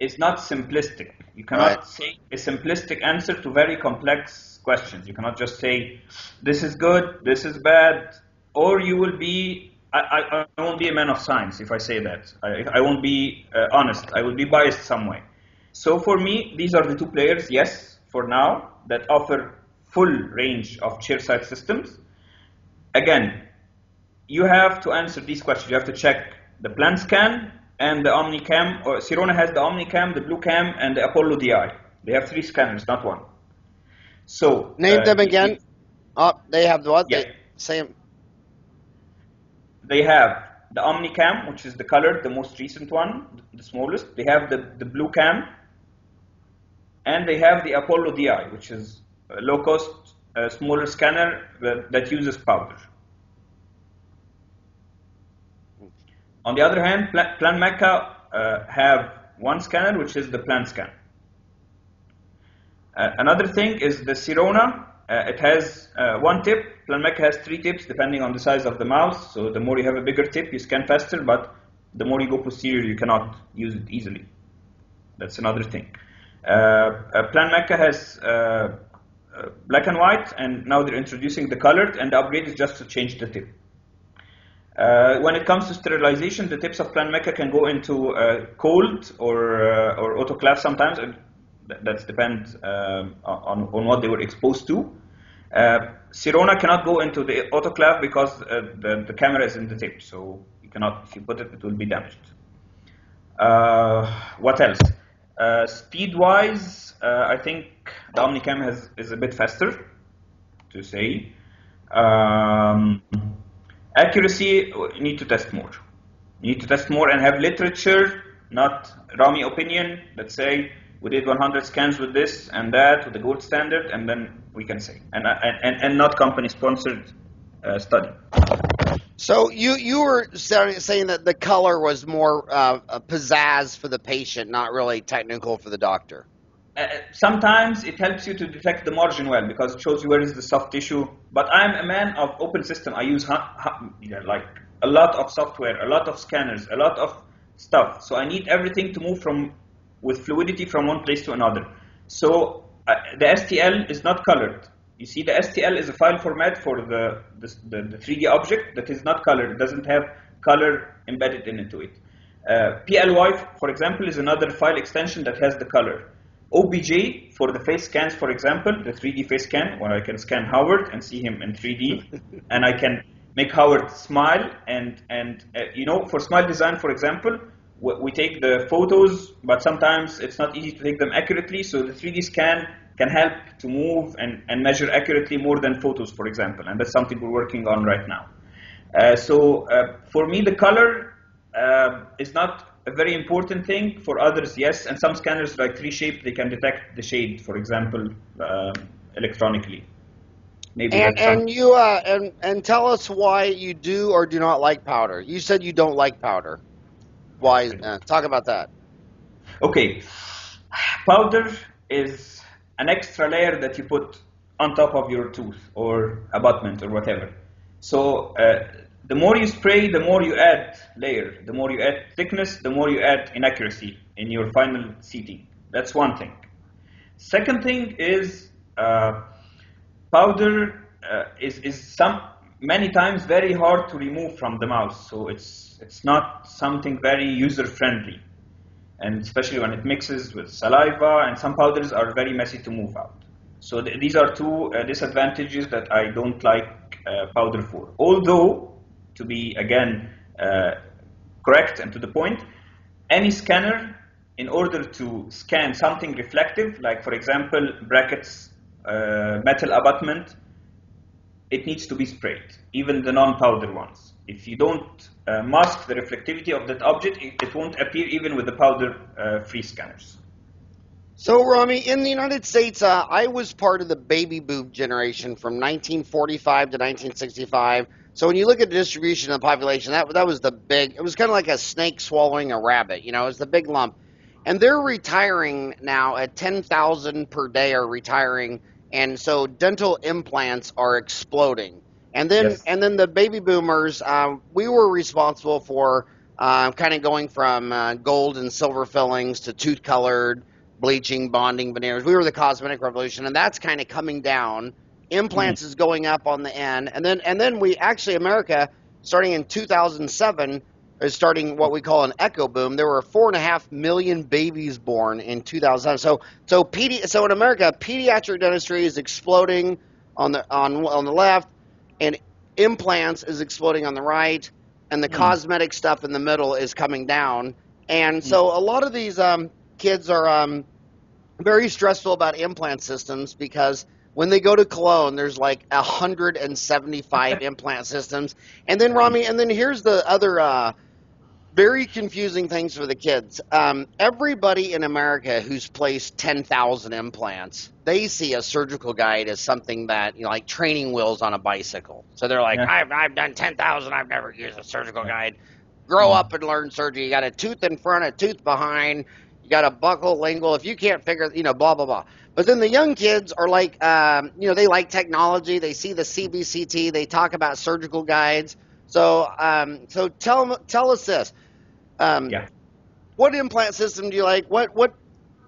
is not simplistic. You cannot Right. say a simplistic answer to very complex questions. You cannot just say this is good, this is bad, or you will be. I, I, I won't be a man of science if I say that. I, I won't be uh, honest. I will be biased some way. So for me, these are the two players. Yes, for now, that offer full range of chair-side systems. Again, you have to answer these questions. You have to check the PlanScan and the OmniCam. Or Sirona has the OmniCam, the Blue Cam, and the Apollo DI. They have three scanners, not one. So name uh, them again. Oh, they have what? Yeah. They, same. They have the OmniCam, which is the colored, the most recent one, the smallest. They have the, the Blue Cam, and they have the Apollo DI, which is low-cost, uh, smaller scanner that, uses powder. On the other hand, Pla- Planmeca uh, have one scanner, which is the PlanScan. Uh, another thing is the Sirona. Uh, it has uh, one tip. Planmeca has three tips depending on the size of the mouse. So the more you have a bigger tip, you scan faster, but the more you go posterior, you cannot use it easily. That's another thing. Uh, Planmeca has uh, uh, black and white, and now they're introducing the colored, and the upgrade is just to change the tip. Uh, when it comes to sterilization, the tips of Planmeca can go into uh, cold or uh, or autoclave sometimes. And that depends um, on on what they were exposed to. Uh, Sirona cannot go into the autoclave because uh, the the camera is in the tip, so you cannot. If you put it, it will be damaged. Uh, what else? Uh, speed-wise, uh, I think the OmniCam has is a bit faster to say. Um, accuracy, you need to test more. You need to test more and have literature, not Rami opinion. Let's say we did 100 scans with this and that with the gold standard, and then we can say, and and and not company-sponsored uh, study. So you you were saying that the color was more uh, a pizzazz for the patient, not really technical for the doctor. Uh, sometimes it helps you to detect the margin well because it shows you where is the soft tissue. But I'm a man of open system. I use hu- yeah, like a lot of software, a lot of scanners, a lot of stuff. So I need everything to move from with fluidity from one place to another. So uh, the STL is not colored. You see, the STL is a file format for the, the, the, the 3D object that is not colored. It doesn't have color embedded into it. Uh, PLY, for example, is another file extension that has the color. OBJ for the face scans, for example, the 3D face scan, where I can scan Howard and see him in 3D, <laughs> and I can make Howard smile. And and uh, you know, for smile design, for example, we, we take the photos, but sometimes it's not easy to take them accurately. So the 3D scan can help to move and, and measure accurately more than photos, for example, and that's something we're working on right now. Uh, so uh, for me, the color uh, is not a very important thing. For others, yes. And some scanners like 3Shape, they can detect the shade, for example, uh, electronically. Maybe and and you uh, and and tell us why you do or do not like powder. You said you don't like powder. Why? Talk about that. Okay, powder is an extra layer that you put on top of your tooth or abutment or whatever. So uh, the more you spray, the more you add layer. The more you add thickness, the more you add inaccuracy in your final seating. That's one thing. Second thing is uh, powder uh, is, is some many times very hard to remove from the mouth. So it's it's not something very user friendly, and especially when it mixes with saliva. And some powders are very messy to move out. So th- these are two uh, disadvantages that I don't like uh, powder for. Although, to be again uh, correct and to the point, any scanner, in order to scan something reflective, like for example brackets, uh, metal abutment, it needs to be sprayed, even the non-powder ones. If you don't uh, mask the reflectivity of that object, it, it won't appear even with the powder-free uh, scanners. So, Rami, in the United States, uh, I was part of the baby boom generation from 1945 to 1965. So, when you look at the distribution of the population, that that was the big. It was kind of like a snake swallowing a rabbit. You know, it was the big lump. And they're retiring now at 10,000 per day are retiring, and so dental implants are exploding. And then yes. and then the baby boomers, uh, we were responsible for uh, kind of going from uh, gold and silver fillings to tooth colored bleaching, bonding, veneers. We were the cosmetic revolution, and that's kind of coming down. Implants mm. is going up on the end, and then and then we actually America starting in 2007 is starting what we call an echo boom. There were four and a half million babies born in 2007. So so pedi- so in America, pediatric dentistry is exploding on the on on the left, and implants is exploding on the right, and the mm. cosmetic stuff in the middle is coming down. And so mm. a lot of these um, kids are um, very stressful about implant systems because when they go to Cologne, there's like 175 <laughs> implant systems. And then, Rami, and then here's the other uh, very confusing things for the kids. Um, everybody in America who's placed 10,000 implants, they see a surgical guide as something that, you know, like training wheels on a bicycle. So they're like, yeah. I've, I've done 10,000, I've never used a surgical guide. Grow mm. up and learn surgery. You got a tooth in front, a tooth behind you got a buccal, lingual. If you can't figure, you know, blah blah blah. But then the young kids are like, um, you know, they like technology. They see the CBCT. They talk about surgical guides. So, um, so tell tell us this. Um, yeah. What implant system do you like? What what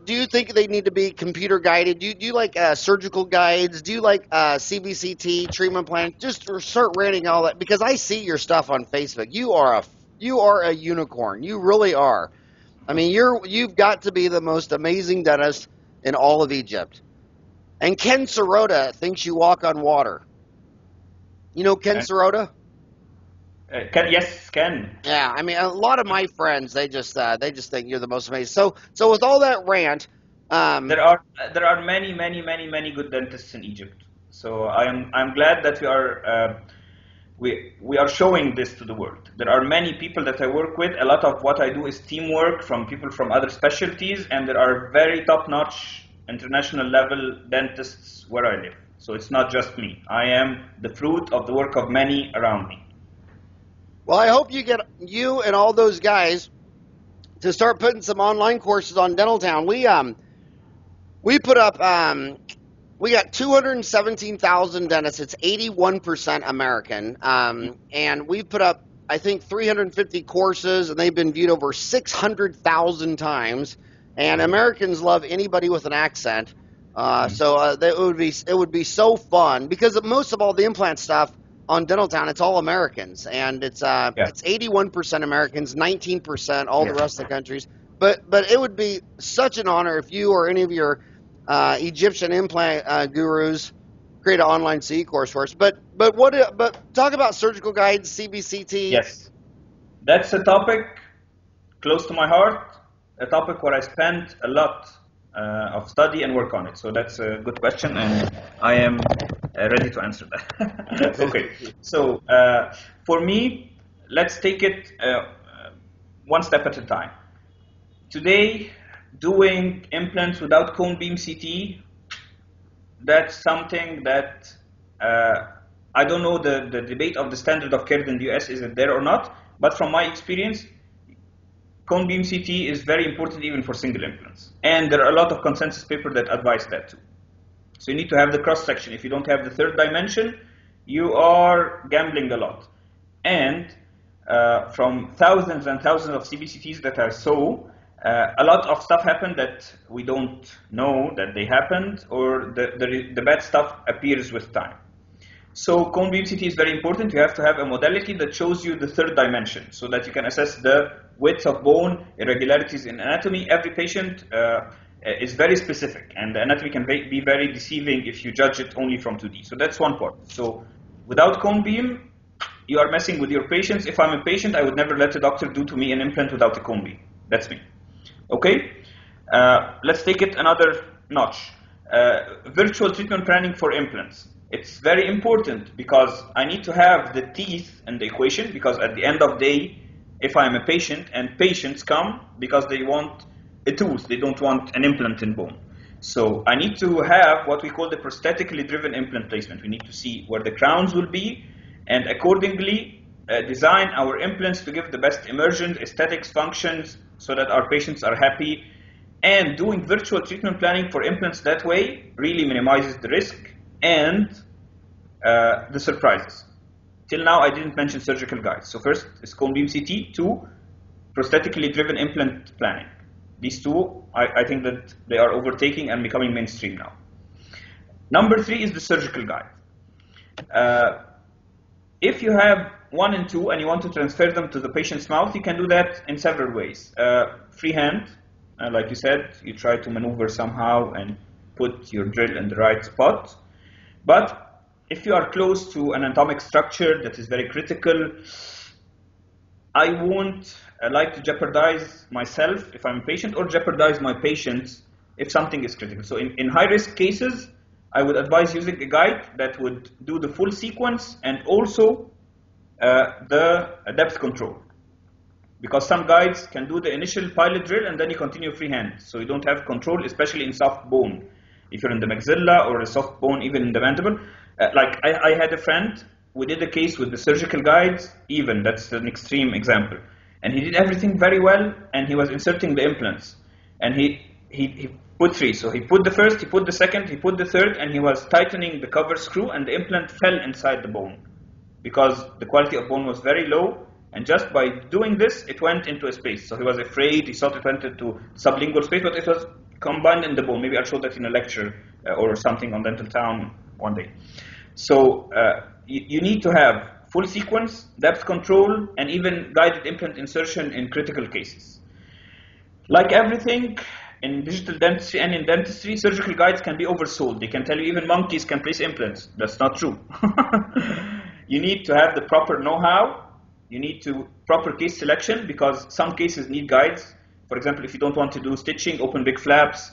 do you think they need to be computer guided? Do you, do you like uh, surgical guides? Do you like uh, CBCT treatment plan? Just start rating all that because I see your stuff on Facebook. You are a you are a unicorn. You really are. I mean, you're you've got to be the most amazing dentist in all of Egypt. And Ken Serota thinks you walk on water. You know Ken Serota? Uh, Ken, yes, Ken. Yeah, I mean, a lot of my friends they just uh, they just think you're the most amazing. So, so with all that rant, um, there are there are many, many, many, many good dentists in Egypt. So I am I'm glad that we are uh, we, we are showing this to the world. There are many people that I work with. A lot of what I do is teamwork from people from other specialties, and there are very top notch international level dentists where I live. So it's not just me. I am the fruit of the work of many around me. Well, I hope you get you and all those guys to start putting some online courses on Dentaltown. We um we put up um we got 217,000 dentists. It's 81% American. Um, and we've put up, I think, 350 courses, and they've been viewed over 600,000 times. And Americans love anybody with an accent. Uh, mm-hmm. so uh, it would be it would be so fun because most of all the implant stuff on Dentaltown it's all Americans and it's uh, yeah. it's 81% Americans, 19% all yeah. the rest of the countries. But but it would be such an honor if you or any of your uh, Egyptian implant uh, gurus create an online CE course for us. But but what? But talk about surgical guides, CBCT. Yes, that's a topic close to my heart. A topic where I spent a lot of study and work on it. So that's a good question, and I am uh, ready to answer that. <laughs> okay. So uh, for me, let's take it uh, one step at a time. Today, doing implants without cone beam CT, that's something that uh, I don't know the, the debate of the standard of care in the US, is it there or not? But from my experience, cone beam CT is very important even for single implants. And there are a lot of consensus papers that advise that too. So you need to have the cross section. If you don't have the third dimension, you are gambling a lot. And uh, from thousands and thousands of CBCTs that I saw, uh, a lot of stuff happened that we don't know that they happened, or the, the, the bad stuff appears with time. So cone beam CT is very important. You have to have a modality that shows you the third dimension so that you can assess the width of bone, irregularities in anatomy. Every patient uh, is very specific, and the anatomy can be very deceiving if you judge it only from 2D. So that's one part. So without cone beam, you are messing with your patients. If I'm a patient, I would never let a doctor do to me an implant without a cone beam. That's me. Okay? Uh, let's take it another notch. Uh, virtual treatment planning for implants. It's very important because I need to have the teeth in the equation because at the end of the day, if I'm a patient and patients come because they want a tooth, they don't want an implant in bone. So I need to have what we call the prosthetically driven implant placement. We need to see where the crowns will be and accordingly uh, design our implants to give the best immersion, aesthetics, functions, so that our patients are happy. And doing virtual treatment planning for implants that way really minimizes the risk and uh, the surprises. Till now, I didn't mention surgical guides. So first is cone beam CT. Two, prosthetically driven implant planning. These two, I, I think that they are overtaking and becoming mainstream now. Number three is the surgical guide. Uh, if you have one and two and you want to transfer them to the patient's mouth, you can do that in several ways. Uh, freehand, uh, like you said, you try to maneuver somehow and put your drill in the right spot. But if you are close to an anatomic structure that is very critical, I won't uh, like to jeopardize myself if I'm patient or jeopardize my patients if something is critical. So in, in high risk cases, I would advise using a guide that would do the full sequence and also uh, the depth control. Because some guides can do the initial pilot drill and then you continue freehand. So you don't have control, especially in soft bone. If you're in the maxilla or a soft bone, even in the mandible. Uh, like I, I, had a friend, we did a case with the surgical guides, even, that's an extreme example. And he did everything very well and he was inserting the implants. And he, he, he put three. So he put the first, he put the second, he put the third, and he was tightening the cover screw and the implant fell inside the bone because the quality of bone was very low. And just by doing this, it went into a space. So he was afraid. He thought it went into sublingual space, but it was combined in the bone. Maybe I'll show that in a lecture uh, or something on Dentaltown one day. So uh, you, you need to have full sequence, depth control, and even guided implant insertion in critical cases. Like everything in digital dentistry and in dentistry, surgical guides can be oversold. They can tell you even monkeys can place implants. That's not true. <laughs> you need to have the proper know-how. You need to proper case selection because some cases need guides. For example, if you don't want to do stitching, open big flaps.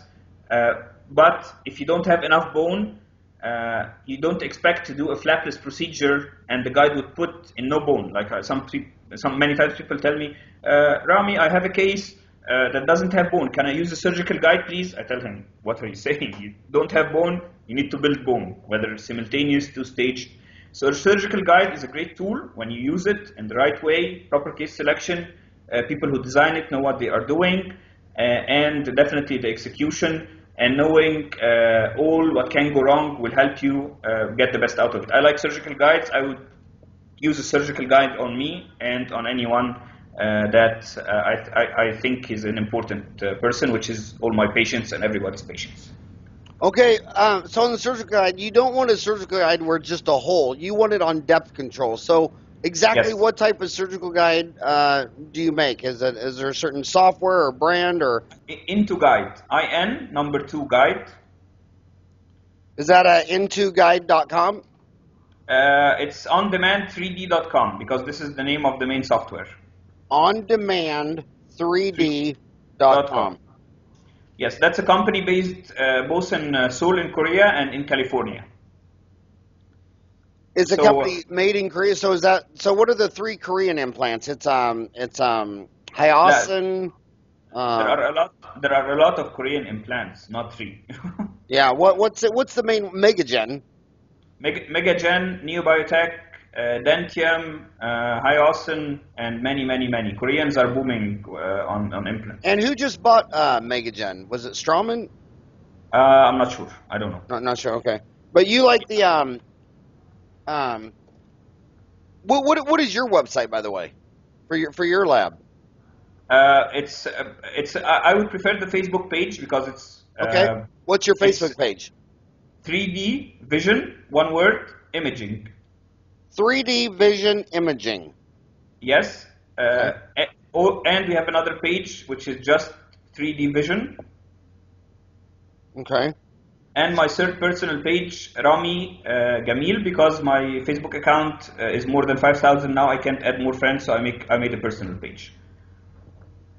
Uh, but if you don't have enough bone, uh, you don't expect to do a flapless procedure and the guide would put in no bone. Like uh, some, some many times people tell me, uh, Rami, I have a case uh, that doesn't have bone. Can I use a surgical guide, please? I tell him, what are you <laughs> saying? You don't have bone, you need to build bone, whether simultaneous, two-stage, so a surgical guide is a great tool when you use it in the right way, proper case selection. Uh, people who design it know what they are doing, uh, and definitely the execution and knowing uh, all what can go wrong will help you uh, get the best out of it. I like surgical guides. I would use a surgical guide on me and on anyone uh, that uh, I, I, I, think is an important person, which is all my patients and everybody's patients. Okay, so on the surgical guide, you don't want a surgical guide where it's just a hole. You want it on depth control. So exactly yes. what type of surgical guide uh, do you make? Is it is there a certain software or brand or In2Guide? IN number two guide. Is that uh, in2guide.com? Uh, it's on-demand3d.com because this is the name of the main software. On-demand3d.com. Yes, that's a company based uh, both in uh, Seoul in Korea and in California. It's a so, company made in Korea. So is that so? What are the three Korean implants? It's um, it's um, Hiossen. There Uh, are a lot. There are a lot of Korean implants, not three. <laughs> yeah. What what's it? What's the main Megagen? Meg- Megagen, Neobiotech, uh, Dentium, uh, Hiossen, and many, many, many. Koreans are booming uh, on, on implants. And who just bought uh, Megagen? Was it Straumann? Uh, I'm not sure. I don't know. Not, not sure. Okay, but you like the um um. What what what is your website by the way, for your for your lab? Uh, it's uh, it's. I I would prefer the Facebook page because it's Okay. uh, What's your Facebook page? 3D vision, one word, imaging. 3D Vision Imaging. Yes. Uh, Okay. oh, and we have another page which is just 3D vision. Okay. And my third personal page, Rami uh, Gamil, because my Facebook account uh, is more than 5,000 now. I can't add more friends, so I make I made a personal page.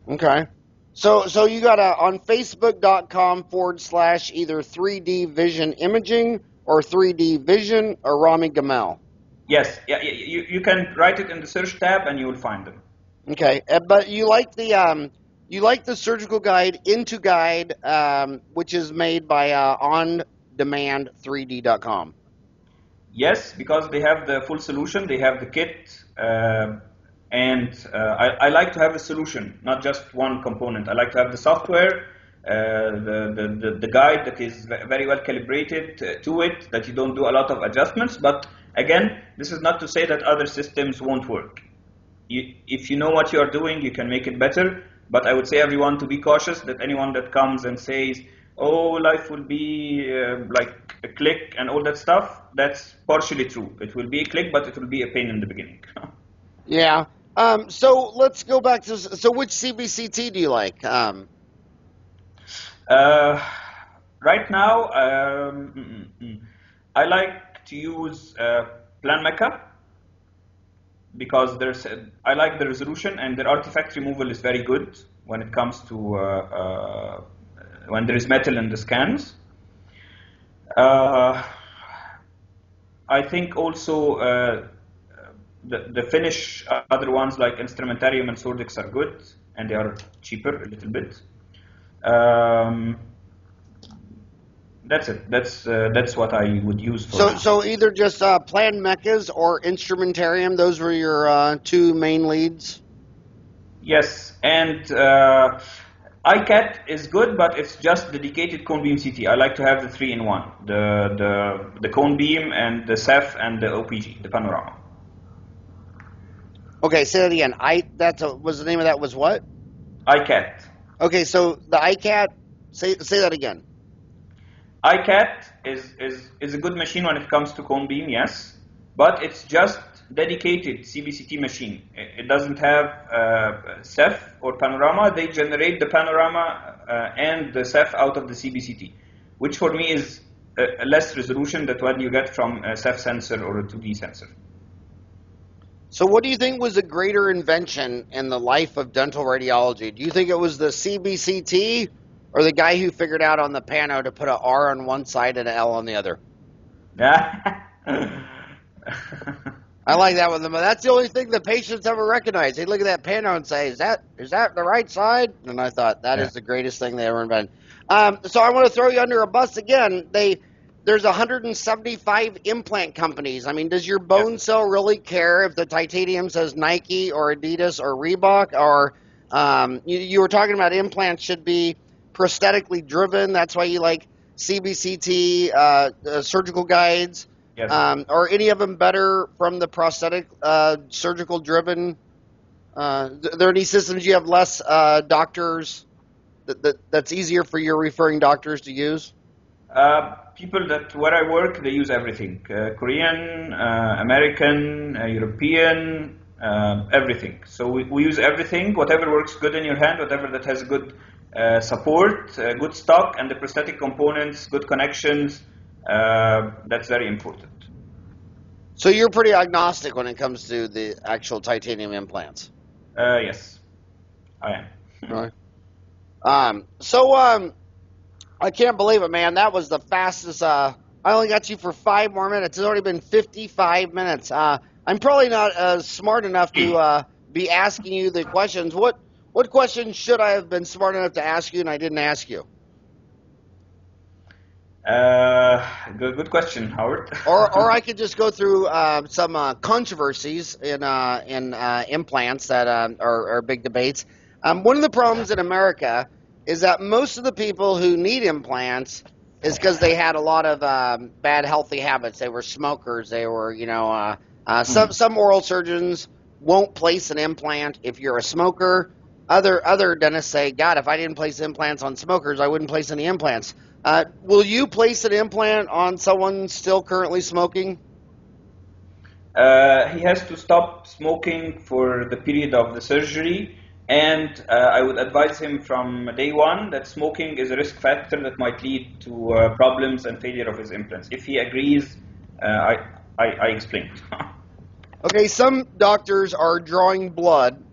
Okay. So so you got a on Facebook.com forward slash either 3D Vision Imaging or 3D Vision or Rami Gamil. Yes, yeah, you, you can write it in the search tab and you will find them. Okay, uh, but you like the um, you like the surgical guide In2Guide, um, which is made by uh, on demand 3D.com. Yes, because they have the full solution, they have the kit, uh, and uh, I, I like to have a solution, not just one component. I like to have the software, uh, the, the, the, the guide that is very well calibrated uh, to it, that you don't do a lot of adjustments. But again, this is not to say that other systems won't work. You, if you know what you are doing, you can make it better. But I would say everyone to be cautious that anyone that comes and says, "Oh, life will be uh, like a click and all that stuff," that's partially true. It will be a click, but it will be a pain in the beginning. <laughs> Yeah. Um, so let's go back to so which CBCT do you like? Um, uh, right now, um, mm, mm, mm. I like to use uh, Planmeca because there's a, I like the resolution and their artifact removal is very good when it comes to uh, uh, when there is metal in the scans. Uh, I think also uh, the, the Finnish other ones like Instrumentarium and Soredex are good and they are cheaper a little bit. Um, that's it. That's uh, that's what I would use for. so now. so either just uh, Planmecas or Instrumentarium. Those were your uh, two main leads. Yes, and uh, iCat is good, but it's just dedicated cone beam CT. I like to have the three in one: the the the cone beam and the Ceph and the OPG, the panorama. Okay, say that again. I that's a, was the name of that was what? iCat. Okay, so the ICAT. Say say that again. iCat is, is, is a good machine when it comes to cone beam, yes, but it's just dedicated CBCT machine. It, it doesn't have uh, Ceph or panorama. They generate the panorama uh, and the Ceph out of the CBCT, which for me is a, a less resolution than what you get from a Ceph sensor or a 2D sensor. So, what do you think was a greater invention in the life of dental radiology? Do you think it was the CBCT or the guy who figured out on the pano to put an R on one side and an L on the other? <laughs> I like that one. That's the only thing the patients ever recognize. They look at that pano and say, "Is that is that the right side?" And I thought that is Yeah. the greatest thing they ever invented. Um, so I want to throw you under a bus again. They there's 175 implant companies. I mean, does your bone cell really care if the titanium says Nike or Adidas or Reebok? Or um, you, you were talking about implants should be prosthetically driven. That's why you like CBCT uh, uh, surgical guides. yes. Um, are any of them better from the prosthetic uh, surgical driven? Uh, th- there any systems you have less uh, doctors that, that that's easier for your referring doctors to use? Uh, people that where I work, they use everything: uh, Korean, uh, American, uh, European, uh, everything. So we, we use everything. Whatever works good in your hand, whatever that has good uh, support, uh, good stock, and the prosthetic components, good connections. Uh, that's very important. So you're pretty agnostic when it comes to the actual titanium implants. Uh, yes, I am. Right. Um, so um, I can't believe it, man. That was the fastest. Uh, I only got you for five more minutes. It's already been 55 minutes. Uh, I'm probably not uh, smart enough to uh, be asking you the questions. What What question should I have been smart enough to ask you and I didn't ask you? Uh, good, good question, Howard. <laughs> or, or I could just go through uh, some uh, controversies in uh, in uh, implants that uh, are, are big debates. Um, one of the problems in America is that most of the people who need implants is because they had a lot of um, bad healthy habits. They were smokers. They were, you know, uh, uh, some Mhm. some oral surgeons won't place an implant if you're a smoker. Other other dentists say, God, if I didn't place implants on smokers, I wouldn't place any implants. Uh, will you place an implant on someone still currently smoking? Uh, he has to stop smoking for the period of the surgery, and uh, I would advise him from day one that smoking is a risk factor that might lead to uh, problems and failure of his implants. If he agrees, uh, I, I, I explained. <laughs> Okay, some doctors are drawing blood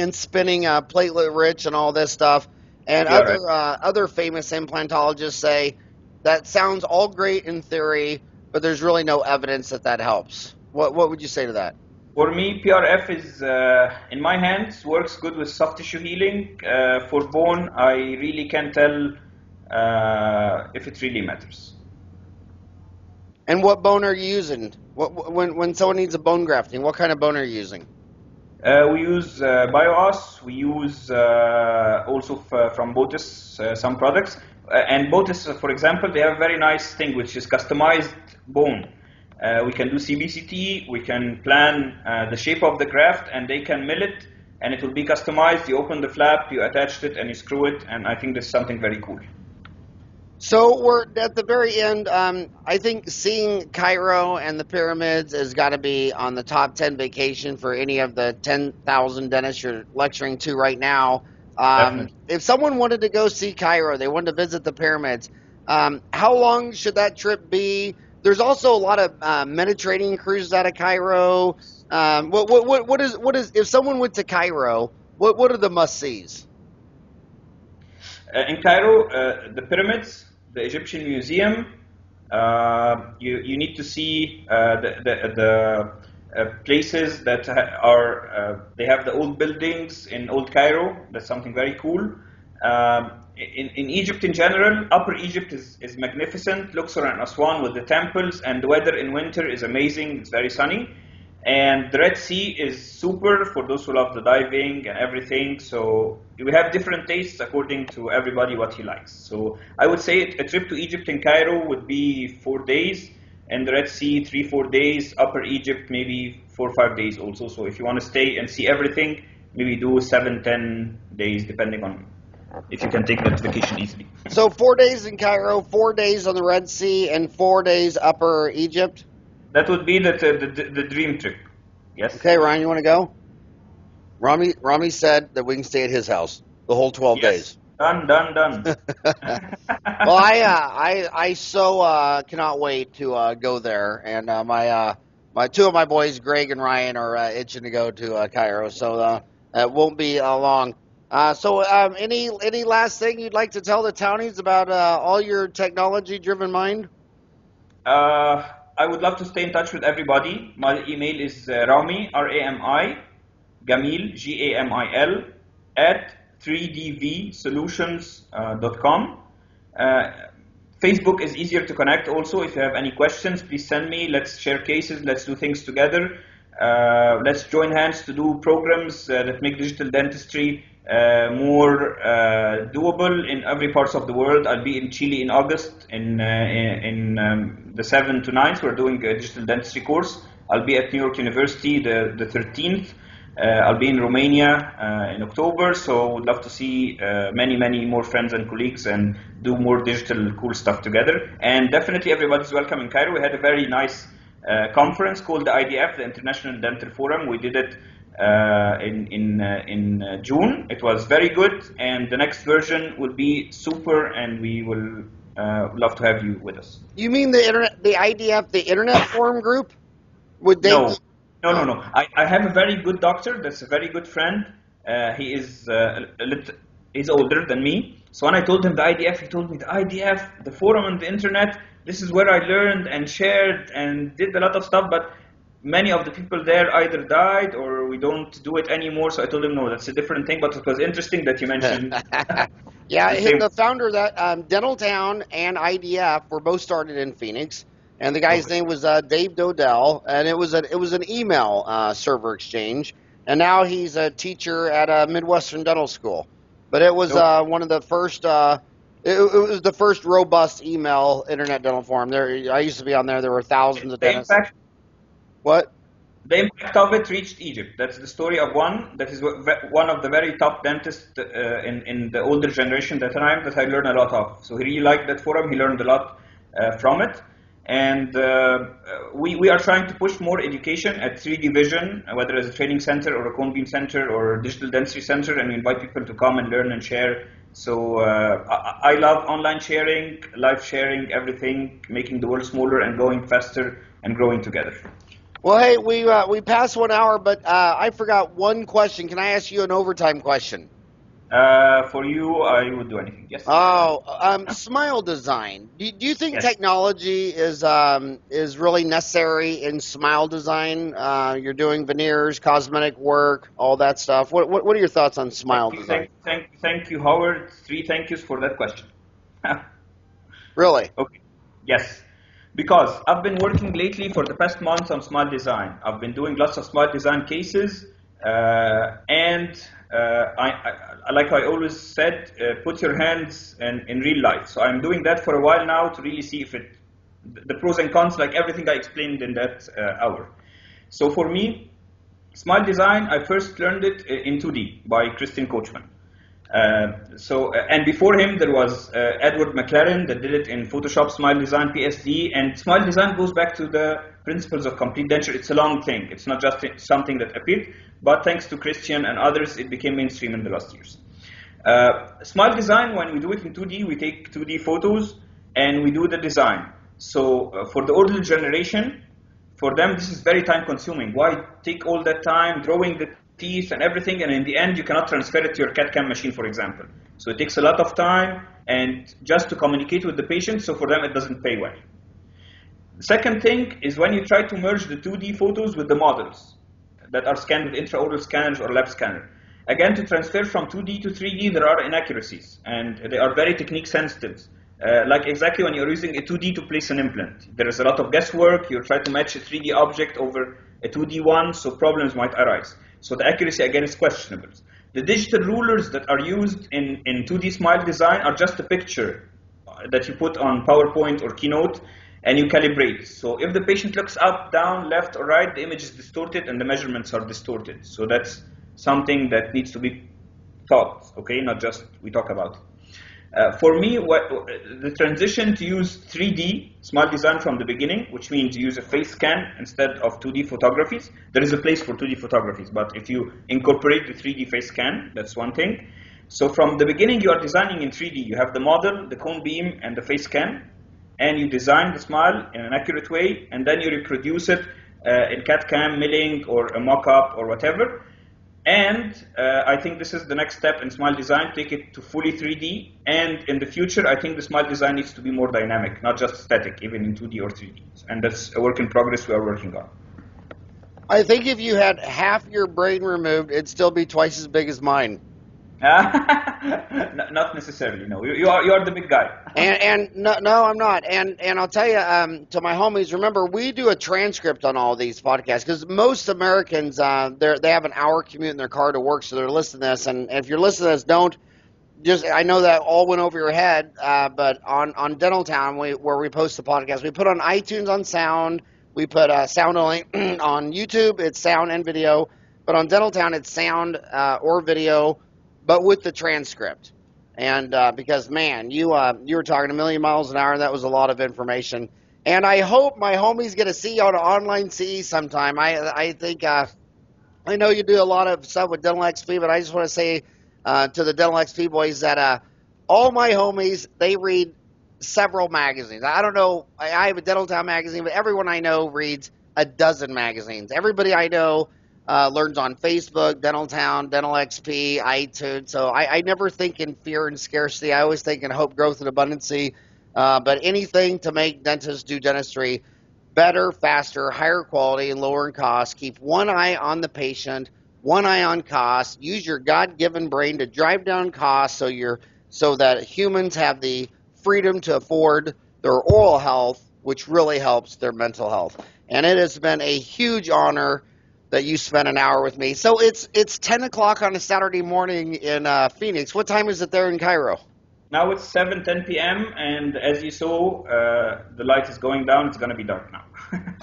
and spinning uh, platelet rich and all this stuff, and other uh, other famous implantologists say that sounds all great in theory, but there's really no evidence that that helps. What what would you say to that? For me, PRF is uh, in my hands, works good with soft tissue healing. Uh, for bone, I really can't tell uh, if it really matters. And what bone are you using? What when when someone needs a bone grafting, what kind of bone are you using? Uh, we use uh, Bio-Oss. We use uh, also f- from botiss uh, some products. Uh, and botiss, uh, for example, they have a very nice thing which is customized bone. Uh, we can do CBCT. We can plan uh, the shape of the graft, and they can mill it, and it will be customized. You open the flap, you attach it, and you screw it. And I think this is something very cool. So we're at the very end. Um, I think seeing Cairo and the pyramids has got to be on the top ten vacation for any of the ten thousand dentists you're lecturing to right now. Um, if someone wanted to go see Cairo, they wanted to visit the pyramids. Um, how long should that trip be? There's also a lot of uh, Mediterranean cruises out of Cairo. Um, what, what, what, what is what is if someone went to Cairo? What what are the must sees? Uh, in Cairo, uh, the pyramids, the Egyptian Museum, uh, you, you need to see uh, the, the, the uh, places that are, uh, they have the old buildings in Old Cairo. That's something very cool. Um, in, in Egypt in general, Upper Egypt is, is magnificent. Luxor and Aswan with the temples, and the weather in winter is amazing. It's very sunny. And the Red Sea is super for those who love the diving and everything. So we have different tastes according to everybody what he likes. So I would say a trip to Egypt and Cairo would be four days, and the Red Sea three four days. Upper Egypt maybe four five days also. So if you want to stay and see everything, maybe do seven ten days depending on if you can take that vacation easily. So four days in Cairo, four days on the Red Sea, and four days Upper Egypt. That would be the the, the, the dream trip. Yes. Okay, Ryan, you want to go? Rami Rami said that we can stay at his house the whole twelve Yes. Done, done, done. <laughs> <laughs> well, I uh, I I so uh, cannot wait to uh, go there, and uh, my uh, my two of my boys, Greg and Ryan, are uh, itching to go to uh, Cairo, so uh, it won't be uh, long. Uh, so, um, any any last thing you'd like to tell the townies about uh, all your technology-driven mind? Uh, I would love to stay in touch with everybody. My email is uh, Rami, R A M I, Gamil, G A M I L, at 3dvsolutions.com. Uh, Facebook is easier to connect also. If you have any questions, please send me. Let's share cases. Let's do things together. Uh, let's join hands to do programs uh, that make digital dentistry uh, more uh, doable in every parts of the world. I'll be in Chile in August in, uh, in, um, the 7th to 9th. We're doing a digital dentistry course. I'll be at New York University the, the 13th. Uh, I'll be in Romania uh, in October, so would love to see uh, many, many more friends and colleagues and do more digital cool stuff together. And definitely everybody's welcome in Cairo. We had a very nice conference called the IDF, the International Dental Forum. We did it uh, in in uh, in uh, June. It was very good, and the next version will be super, and we will uh, love to have you with us. You mean the internet, the IDF, the Internet <laughs> Forum Group? Would they? No, no, no, no. I, I have a very good doctor. That's a very good friend. Uh, he is uh, a lit- he's older than me. So when I told him the IDF, he told me the IDF, the forum on the internet. This is where I learned and shared and did a lot of stuff. But many of the people there either died or we don't do it anymore. So I told him, no, that's a different thing. But it was interesting that you mentioned. <laughs> <laughs> yeah, the the, founder of that um, Dentaltown and IDF were both started in Phoenix, and the guy's name was uh, Dave Dodell, and it was an it was an email uh, server exchange, and now he's a teacher at a Midwestern Dental School. But it was uh, one of the first. Uh, it, it was the first robust email internet dental forum. There, I used to be on there. There were thousands of dentists. impact, What? the impact of it reached Egypt. That's the story of one that is one of the very top dentists uh, in, in the older generation that time that I learned a lot of. So he really liked that forum. He learned a lot uh, from it. And uh, uh, we, we are trying to push more education at 3dVision, whether as a training center or a cone beam center or a digital dentistry center, and we invite people to come and learn and share. So uh, I, I love online sharing, live sharing, everything, making the world smaller and going faster and growing together. Well, hey, we uh, we passed one hour, but uh, I forgot one question. Can I ask you an overtime question? Uh, for you, I would do anything. Yes. Oh, um, smile design. Do, do you think Yes. technology is um, is really necessary in smile design? Uh, you're doing veneers, cosmetic work, all that stuff. What what, what are your thoughts on smile thank, you, design? thank, thank, thank you, Howard. Three thank yous for that question. <laughs> Really? okay. Yes. Because I've been working lately for the past months on smile design. I've been doing lots of smile design cases, uh, and uh, I, I, like I always said, uh, put your hands in, in real life. So I'm doing that for a while now to really see if it, the pros and cons, like everything I explained in that uh, hour. So for me, smile design, I first learned it uh, in 2D by Christian Coachman. Uh, so, uh, and before him, there was uh, Edward McLaren that did it in Photoshop, Smile Design, PSD, and Smile Design goes back to the principles of complete denture. It's a long thing. It's not just something that appeared, but thanks to Christian and others, it became mainstream in the last years. Uh, Smile Design, when we do it in 2D, we take 2D photos and we do the design. So, uh, for the older generation, for them this is very time consuming why take all that time drawing the teeth and everything and in the end you cannot transfer it to your CAD CAM machine for example so it takes a lot of time and just to communicate with the patient so for them it doesn't pay well the second thing is when you try to merge the 2D photos with the models that are scanned with intraoral scanners or lab scanner again to transfer from 2D to 3D there are inaccuracies and they are very technique sensitive uh, like exactly when you're using a 2D to place an implant. There is a lot of guesswork. You try to match a 3D object over a 2D one, so problems might arise. So the accuracy again is questionable. The digital rulers that are used in, in 2D smile design are just a picture that you put on PowerPoint or Keynote and you calibrate. So if the patient looks up, down, left, or right, the image is distorted and the measurements are distorted. So that's something that needs to be thought, okay, not just we talk about it. Uh, for me, what, the transition to use 3D smile design from the beginning, which means use a face scan instead of 2D photographies. There is a place for 2D photographies, but if you incorporate the 3D face scan, that's one thing. So from the beginning, you are designing in 3D. You have the model, the cone beam, and the face scan, and you design the smile in an accurate way, and then you reproduce it uh, in CAD-CAM, milling, or a mock-up, or whatever. And uh, I think this is the next step in smile design, take it to fully 3D. And in the future, I think the smile design needs to be more dynamic, not just static, even in 2D or 3D. And that's a work in progress we are working on. I think if you had half your brain removed, it'd still be twice as big as mine. <laughs> not necessarily, no. You, you, are, you are the big guy. <laughs> And and no, no, I'm not. And and I'll tell you, um, to my homies, remember we do a transcript on all these podcasts because most Americans, uh, they they have an hour commute in their car to work, so they're listening to this. And if you're listening to this, don't just. I know that all went over your head, uh, but on on Dentaltown, we, where we post the podcast, we put on iTunes on sound. We put uh, sound only <clears throat> on YouTube. It's sound and video, but on Dentaltown, it's sound uh, or video, but with the transcript. And uh, because man, you uh, you were talking a million miles an hour, and that was a lot of information. And I hope my homies get to see you on online CE sometime. I I think uh, I know you do a lot of stuff with DentalXP, but I just want to say uh, to the DentalXP boys that uh, all my homies they read several magazines. I don't know. I, I have a Dentaltown magazine, but everyone I know reads a dozen magazines. Everybody I know uh, learns on Facebook, Dentaltown, Dental XP, iTunes. So I, I never think in fear and scarcity. I always think in hope, growth, and abundancy. Uh, but anything to make dentists do dentistry, better, faster, higher quality, and lower in cost. Keep one eye on the patient, one eye on cost. Use your God-given brain to drive down costs so you're so that humans have the freedom to afford their oral health, which really helps their mental health. And it has been a huge honor that you spent an hour with me. So it's it's ten o'clock on a Saturday morning in uh, Phoenix. What time is it there in Cairo? Now it's 7, 10 p.m. and as you saw, uh, the light is going down. It's going to be dark now.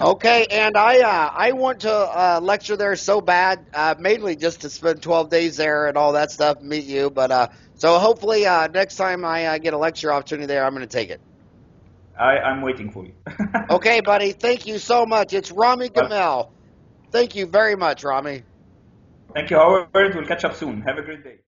<laughs> okay, and I uh, I want to uh, lecture there so bad, uh, mainly just to spend 12 days there and all that stuff, meet you. But uh, so hopefully uh, next time I uh, get a lecture opportunity there, I'm going to take it. I, I'm waiting for you. <laughs> okay, buddy. Thank you so much. It's Rami Gamil. Thank you very much, Rami. Thank you, Howard. We'll catch up soon. Have a great day.